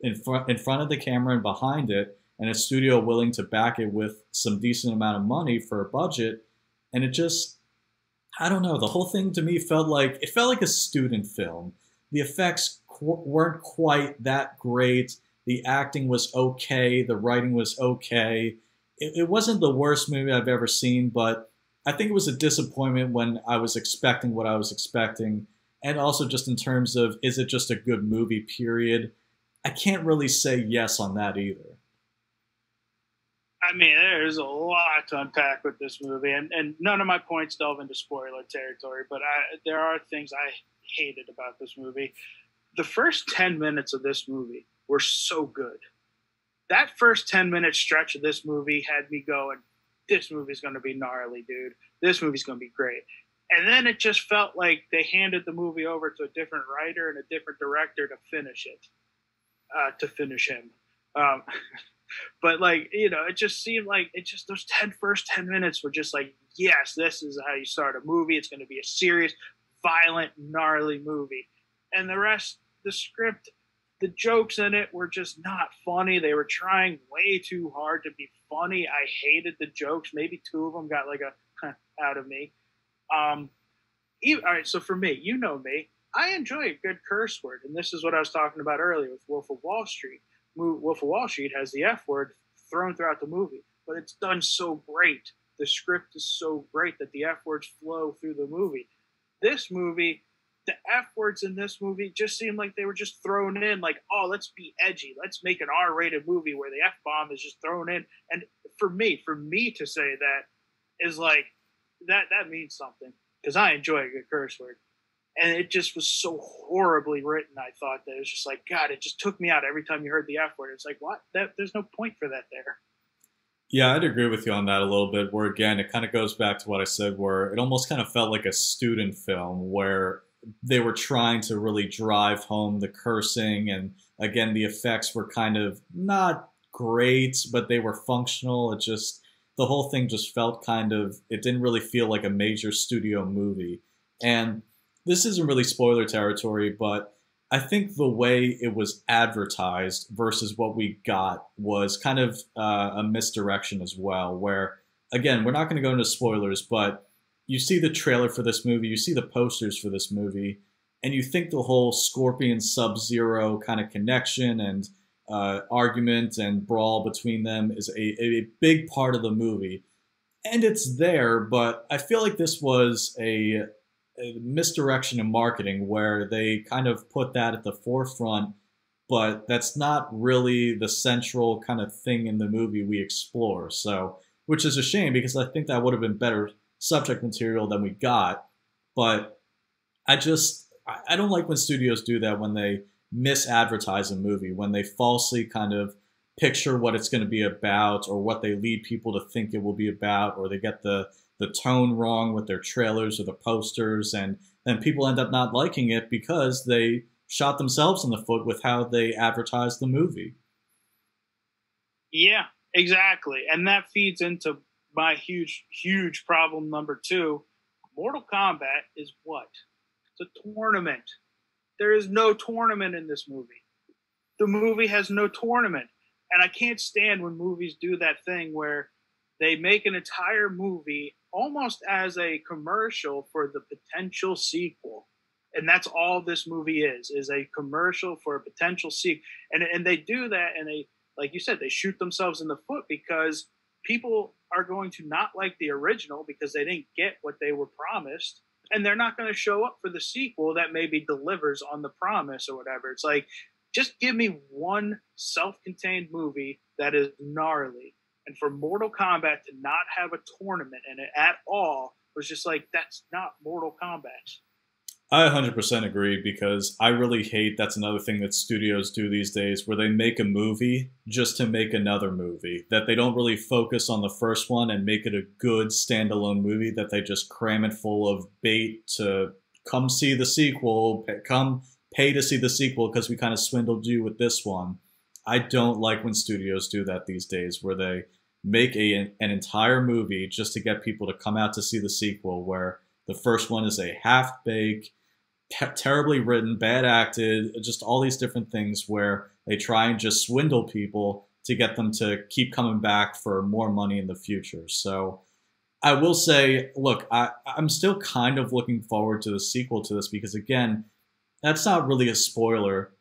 in front in front of the camera and behind it, and a studio willing to back it with some decent amount of money for a budget. And it just, I don't know, the whole thing to me felt like it felt like a student film. The effects qu- weren't quite that great. The acting was okay. The writing was okay. It, it wasn't the worst movie I've ever seen, but I think it was a disappointment when I was expecting what I was expecting. And also, just in terms of is it just a good movie, period? I can't really say yes on that either. I mean, there's a lot to unpack with this movie, and, and none of my points delve into spoiler territory, but I, there are things I hated about this movie. The first 10 minutes of this movie were so good. That first 10 minute stretch of this movie had me going, this movie's going to be gnarly, dude. This movie's going to be great. And then it just felt like they handed the movie over to a different writer and a different director to finish it, uh, to finish him. Um, (laughs) but like you know, it just seemed like it just those 10 first ten minutes were just like, yes, this is how you start a movie. It's going to be a serious, violent, gnarly movie, and the rest, the script, the jokes in it were just not funny. They were trying way too hard to be funny. I hated the jokes. Maybe two of them got like a (laughs) out of me. Um, even, all right, so for me, you know me, I enjoy a good curse word, and this is what I was talking about earlier with Wolf of Wall Street. Wolf of Wall Street has the F word thrown throughout the movie, but it's done so great. The script is so great that the F words flow through the movie. This movie, the F words in this movie just seem like they were just thrown in, like, oh, let's be edgy. Let's make an R rated movie where the F bomb is just thrown in. And for me, for me to say that is like, that, that means something because I enjoy a good curse word and it just was so horribly written. I thought that it was just like God. It just took me out every time you heard the F word. It's like what? That there's no point for that there. Yeah, I'd agree with you on that a little bit. Where again, it kind of goes back to what I said, where it almost kind of felt like a student film, where they were trying to really drive home the cursing, and again, the effects were kind of not great, but they were functional. It just the whole thing just felt kind of. It didn't really feel like a major studio movie, and this isn't really spoiler territory, but I think the way it was advertised versus what we got was kind of uh, a misdirection as well. Where, again, we're not going to go into spoilers, but you see the trailer for this movie, you see the posters for this movie, and you think the whole Scorpion Sub Zero kind of connection and uh, argument and brawl between them is a, a big part of the movie. And it's there, but I feel like this was a a misdirection in marketing where they kind of put that at the forefront, but that's not really the central kind of thing in the movie we explore. So, which is a shame because I think that would have been better subject material than we got. But I just, I don't like when studios do that when they misadvertise a movie, when they falsely kind of picture what it's going to be about or what they lead people to think it will be about, or they get the the tone wrong with their trailers or the posters, and then people end up not liking it because they shot themselves in the foot with how they advertised the movie. Yeah, exactly. And that feeds into my huge, huge problem number two. Mortal Kombat is what? It's a tournament. There is no tournament in this movie. The movie has no tournament. And I can't stand when movies do that thing where they make an entire movie almost as a commercial for the potential sequel and that's all this movie is is a commercial for a potential sequel and and they do that and they like you said they shoot themselves in the foot because people are going to not like the original because they didn't get what they were promised and they're not going to show up for the sequel that maybe delivers on the promise or whatever it's like just give me one self-contained movie that is gnarly and for Mortal Kombat to not have a tournament in it at all was just like that's not Mortal Kombat. I 100% agree because I really hate that's another thing that studios do these days where they make a movie just to make another movie. That they don't really focus on the first one and make it a good standalone movie, that they just cram it full of bait to come see the sequel, come pay to see the sequel because we kind of swindled you with this one. I don't like when studios do that these days, where they make a an entire movie just to get people to come out to see the sequel, where the first one is a half baked, te- terribly written, bad acted, just all these different things where they try and just swindle people to get them to keep coming back for more money in the future. So. I will say, look, I, I'm still kind of looking forward to the sequel to this because, again, that's not really a spoiler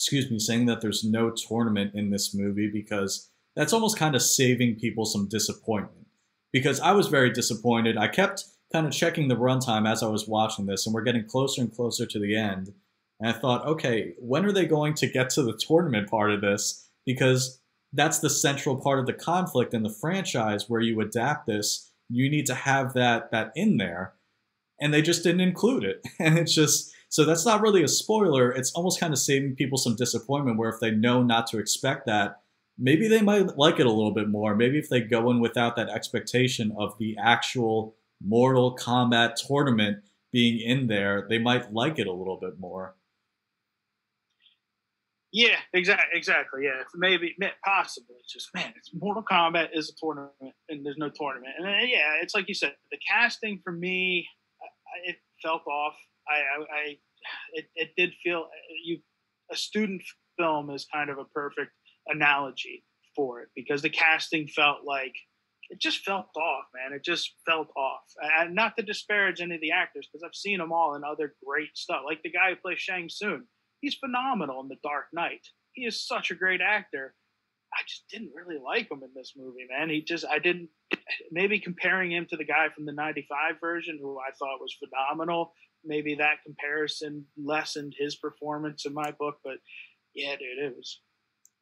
excuse me, saying that there's no tournament in this movie because that's almost kind of saving people some disappointment. Because I was very disappointed. I kept kind of checking the runtime as I was watching this, and we're getting closer and closer to the end. And I thought, okay, when are they going to get to the tournament part of this? Because that's the central part of the conflict in the franchise where you adapt this. You need to have that that in there, and they just didn't include it. (laughs) And it's just So that's not really a spoiler. It's almost kind of saving people some disappointment where if they know not to expect that, maybe they might like it a little bit more. Maybe if they go in without that expectation of the actual Mortal Kombat tournament being in there, they might like it a little bit more. Yeah, exactly, exactly. Yeah, it's maybe, possibly. It's just man, it's Mortal Kombat is a tournament, and there's no tournament. And then, yeah, it's like you said, the casting for me, it felt off. I, I, I it, it did feel you. A student film is kind of a perfect analogy for it because the casting felt like it just felt off, man. It just felt off. And not to disparage any of the actors because I've seen them all in other great stuff, like the guy who plays Shang Tsung he's phenomenal in The Dark Knight. He is such a great actor. I just didn't really like him in this movie, man. He just, I didn't, maybe comparing him to the guy from the 95 version who I thought was phenomenal, maybe that comparison lessened his performance in my book. But yeah, dude, it was,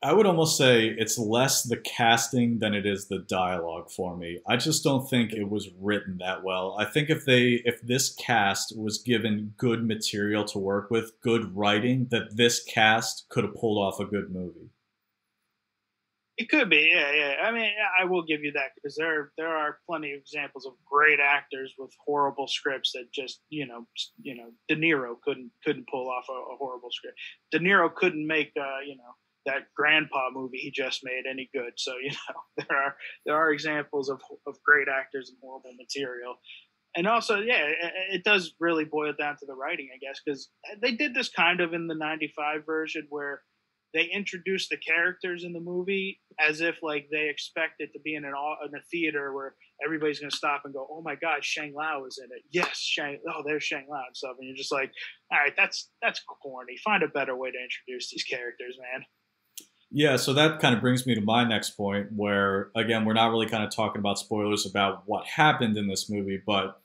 I would almost say it's less the casting than it is the dialogue for me. I just don't think it was written that well. I think if they if this cast was given good material to work with, good writing, that this cast could have pulled off a good movie. It could be, yeah, yeah. I mean, I will give you that because there there are plenty of examples of great actors with horrible scripts that just you know you know De Niro couldn't couldn't pull off a, a horrible script. De Niro couldn't make uh, you know that grandpa movie he just made any good. So you know (laughs) there are there are examples of of great actors and horrible material, and also yeah, it, it does really boil down to the writing, I guess, because they did this kind of in the '95 version where they introduced the characters in the movie as if like they expect it to be in an in a theater where everybody's going to stop and go, "Oh my God, Shang Lao is in it." Yes, Shang. Oh, there's Shang Lao and stuff, and you're just like, "All right, that's that's corny. Find a better way to introduce these characters, man." Yeah, so that kind of brings me to my next point, where again, we're not really kind of talking about spoilers about what happened in this movie, but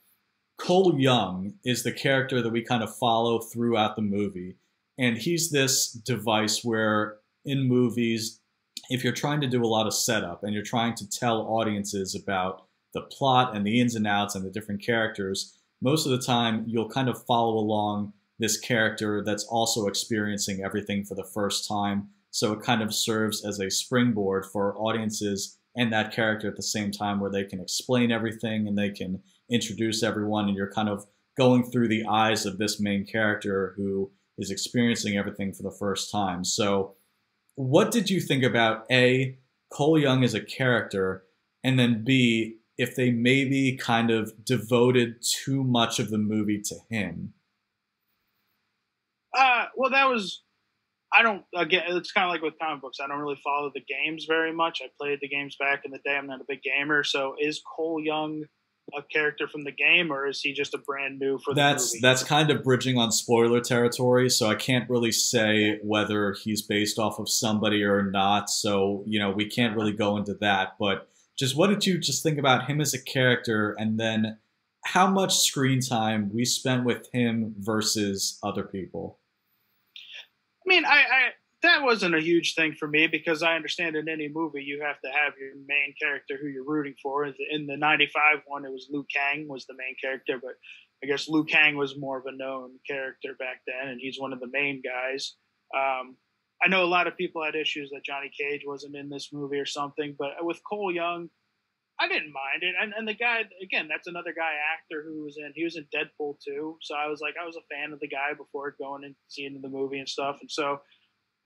Cole Young is the character that we kind of follow throughout the movie. And he's this device where in movies, if you're trying to do a lot of setup and you're trying to tell audiences about the plot and the ins and outs and the different characters, most of the time you'll kind of follow along this character that's also experiencing everything for the first time so it kind of serves as a springboard for audiences and that character at the same time where they can explain everything and they can introduce everyone and you're kind of going through the eyes of this main character who is experiencing everything for the first time. So what did you think about A, Cole Young as a character, and then B, if they maybe kind of devoted too much of the movie to him? Uh, well, that was I don't again. It's kind of like with comic books. I don't really follow the games very much. I played the games back in the day. I'm not a big gamer. So is Cole Young a character from the game, or is he just a brand new for that's, movie? That's kind of bridging on spoiler territory. So I can't really say whether he's based off of somebody or not. So you know we can't really go into that. But just what did you just think about him as a character, and then how much screen time we spent with him versus other people? I mean, I, I that wasn't a huge thing for me because I understand in any movie you have to have your main character who you're rooting for. In the '95 one, it was Liu Kang was the main character, but I guess Liu Kang was more of a known character back then, and he's one of the main guys. Um, I know a lot of people had issues that Johnny Cage wasn't in this movie or something, but with Cole Young, I didn't mind it. And and the guy again, that's another guy actor who was in he was in Deadpool too. So I was like I was a fan of the guy before going and seeing the movie and stuff. And so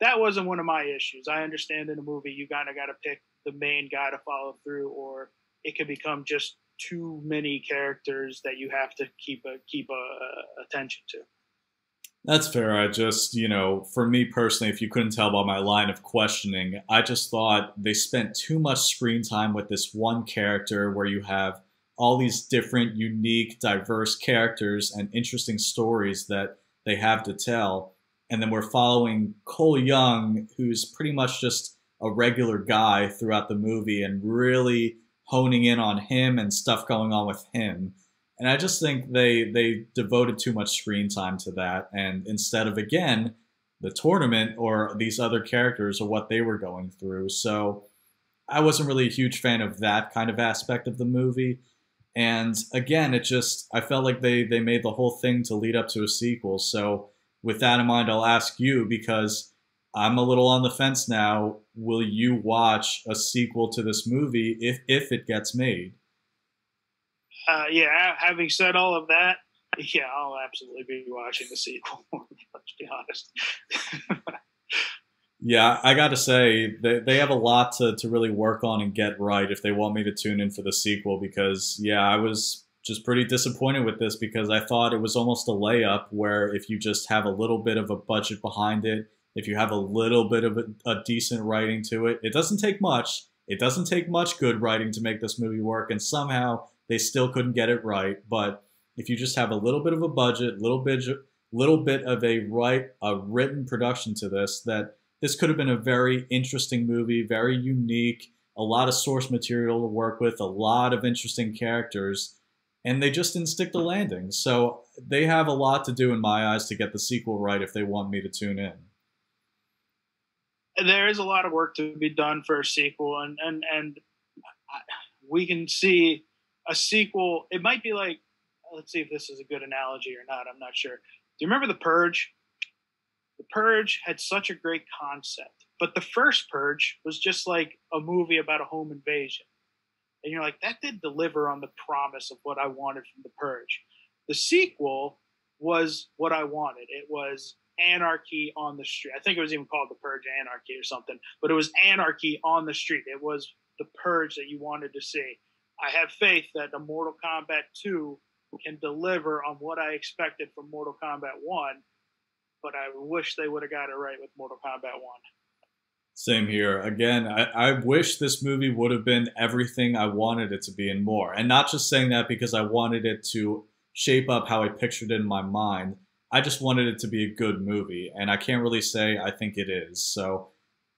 that wasn't one of my issues. I understand in a movie you kind of got to pick the main guy to follow through, or it could become just too many characters that you have to keep a keep a, a attention to. That's fair. I just, you know, for me personally, if you couldn't tell by my line of questioning, I just thought they spent too much screen time with this one character where you have all these different, unique, diverse characters and interesting stories that they have to tell. And then we're following Cole Young, who's pretty much just a regular guy throughout the movie and really honing in on him and stuff going on with him. And I just think they they devoted too much screen time to that, and instead of again the tournament or these other characters or what they were going through. So I wasn't really a huge fan of that kind of aspect of the movie. And again, it just I felt like they they made the whole thing to lead up to a sequel. So with that in mind, I'll ask you because I'm a little on the fence now. Will you watch a sequel to this movie if if it gets made? Uh, yeah. Having said all of that, (laughs) yeah, I'll absolutely be watching the sequel. (laughs) Let's be honest. yeah, I got to say they they have a lot to to really work on and get right if they want me to tune in for the sequel. Because yeah, I was just pretty disappointed with this because I thought it was almost a layup where if you just have a little bit of a budget behind it if you have a little bit of a, a decent writing to it. It doesn't take much. It doesn't take much good writing to make this movie work, and somehow they still couldn't get it right. But if you just have a little bit of a budget, little bit, little bit of a right, a written production to this, that this could have been a very interesting movie, very unique, a lot of source material to work with, a lot of interesting characters, and they just didn't stick the landing. So they have a lot to do in my eyes to get the sequel right if they want me to tune in there is a lot of work to be done for a sequel, and and and we can see a sequel. It might be like, let's see if this is a good analogy or not. I'm not sure. Do you remember the Purge? The Purge had such a great concept, but the first Purge was just like a movie about a home invasion, and you're like, that did deliver on the promise of what I wanted from the Purge. The sequel was what I wanted. It was anarchy on the street. I think it was even called the Purge Anarchy or something, but it was anarchy on the street. It was the purge that you wanted to see. I have faith that the Mortal Kombat 2 can deliver on what I expected from Mortal Kombat 1, but I wish they would have got it right with Mortal Kombat 1. Same here. Again, I, I wish this movie would have been everything I wanted it to be and more. And not just saying that because I wanted it to shape up how I pictured it in my mind, I just wanted it to be a good movie, and I can't really say I think it is. So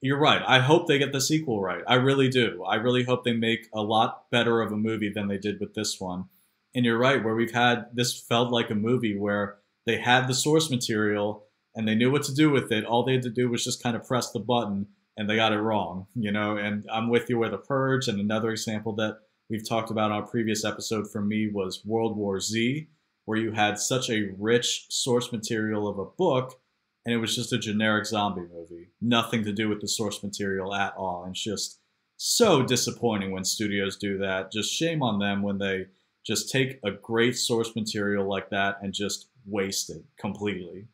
you're right. I hope they get the sequel right. I really do. I really hope they make a lot better of a movie than they did with this one. And you're right, where we've had this felt like a movie where they had the source material and they knew what to do with it. All they had to do was just kind of press the button and they got it wrong, you know. And I'm with you where The Purge and another example that we've talked about on a previous episode for me was World War Z where you had such a rich source material of a book and it was just a generic zombie movie. Nothing to do with the source material at all. And it's just so disappointing when studios do that. Just shame on them when they just take a great source material like that and just waste it completely.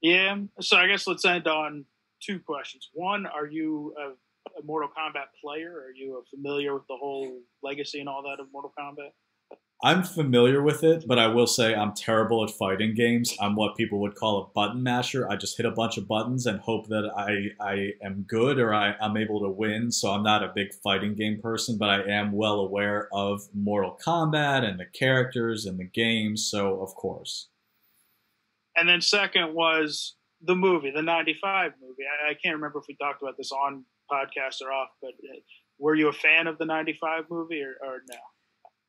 Yeah. So I guess let's end on two questions. One, are you a, a Mortal Kombat player? Are you familiar with the whole legacy and all that of Mortal Kombat? I'm familiar with it, but I will say I'm terrible at fighting games. I'm what people would call a button masher. I just hit a bunch of buttons and hope that I, I am good or I, I'm able to win. So I'm not a big fighting game person, but I am well aware of Mortal Kombat and the characters and the games. So, of course. And then, second was the movie, the 95 movie. I, I can't remember if we talked about this on podcast or off, but uh, were you a fan of the 95 movie or, or no?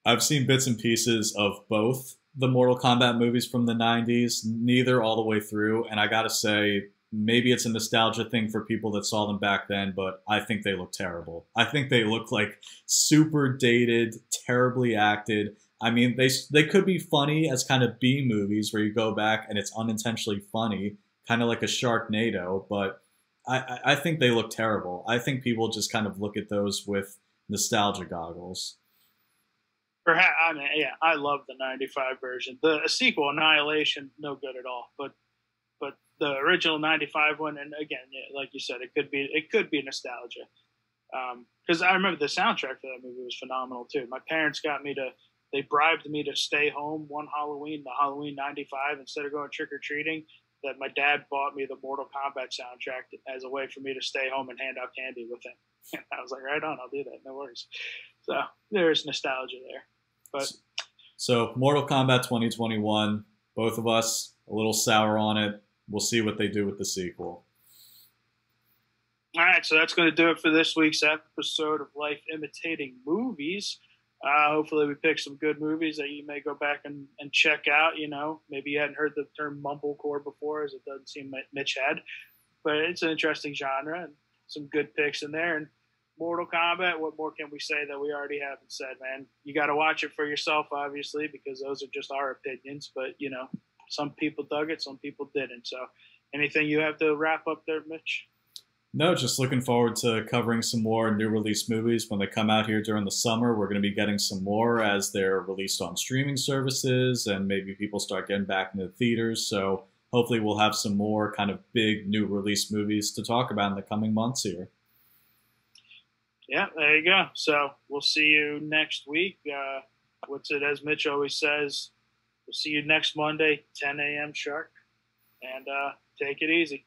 I've seen bits and pieces of both the Mortal Kombat movies from the 90s, neither all the way through. And I got to say, maybe it's a nostalgia thing for people that saw them back then, but I think they look terrible. I think they look like super dated, terribly acted. I mean, they they could be funny as kind of B movies where you go back and it's unintentionally funny, kind of like a Sharknado, but I, I think they look terrible. I think people just kind of look at those with nostalgia goggles. Perhaps I mean, yeah, I love the '95 version. The sequel, Annihilation, no good at all. But but the original '95 one, and again, yeah, like you said, it could be it could be nostalgia. Because um, I remember the soundtrack for that movie was phenomenal too. My parents got me to they bribed me to stay home one Halloween, the Halloween '95, instead of going trick or treating. That my dad bought me the Mortal Kombat soundtrack as a way for me to stay home and hand out candy with him. (laughs) And I was like, right on, I'll do that, no worries. So there's nostalgia there. But so Mortal Kombat 2021, both of us a little sour on it. We'll see what they do with the sequel. All right, so that's going to do it for this week's episode of Life Imitating Movies. Uh, hopefully, we picked some good movies that you may go back and, and check out. You know, maybe you hadn't heard the term mumblecore before, as it doesn't seem Mitch had, but it's an interesting genre and some good picks in there. And Mortal Kombat. What more can we say that we already haven't said, man? You got to watch it for yourself, obviously, because those are just our opinions. But you know, some people dug it, some people didn't. So, anything you have to wrap up there, Mitch? No, just looking forward to covering some more new release movies when they come out here during the summer. We're going to be getting some more as they're released on streaming services and maybe people start getting back into the theaters. So hopefully we'll have some more kind of big new release movies to talk about in the coming months here. Yeah, there you go. So we'll see you next week. Uh, what's it, as Mitch always says, we'll see you next Monday, 10 a.m. sharp. And uh, take it easy.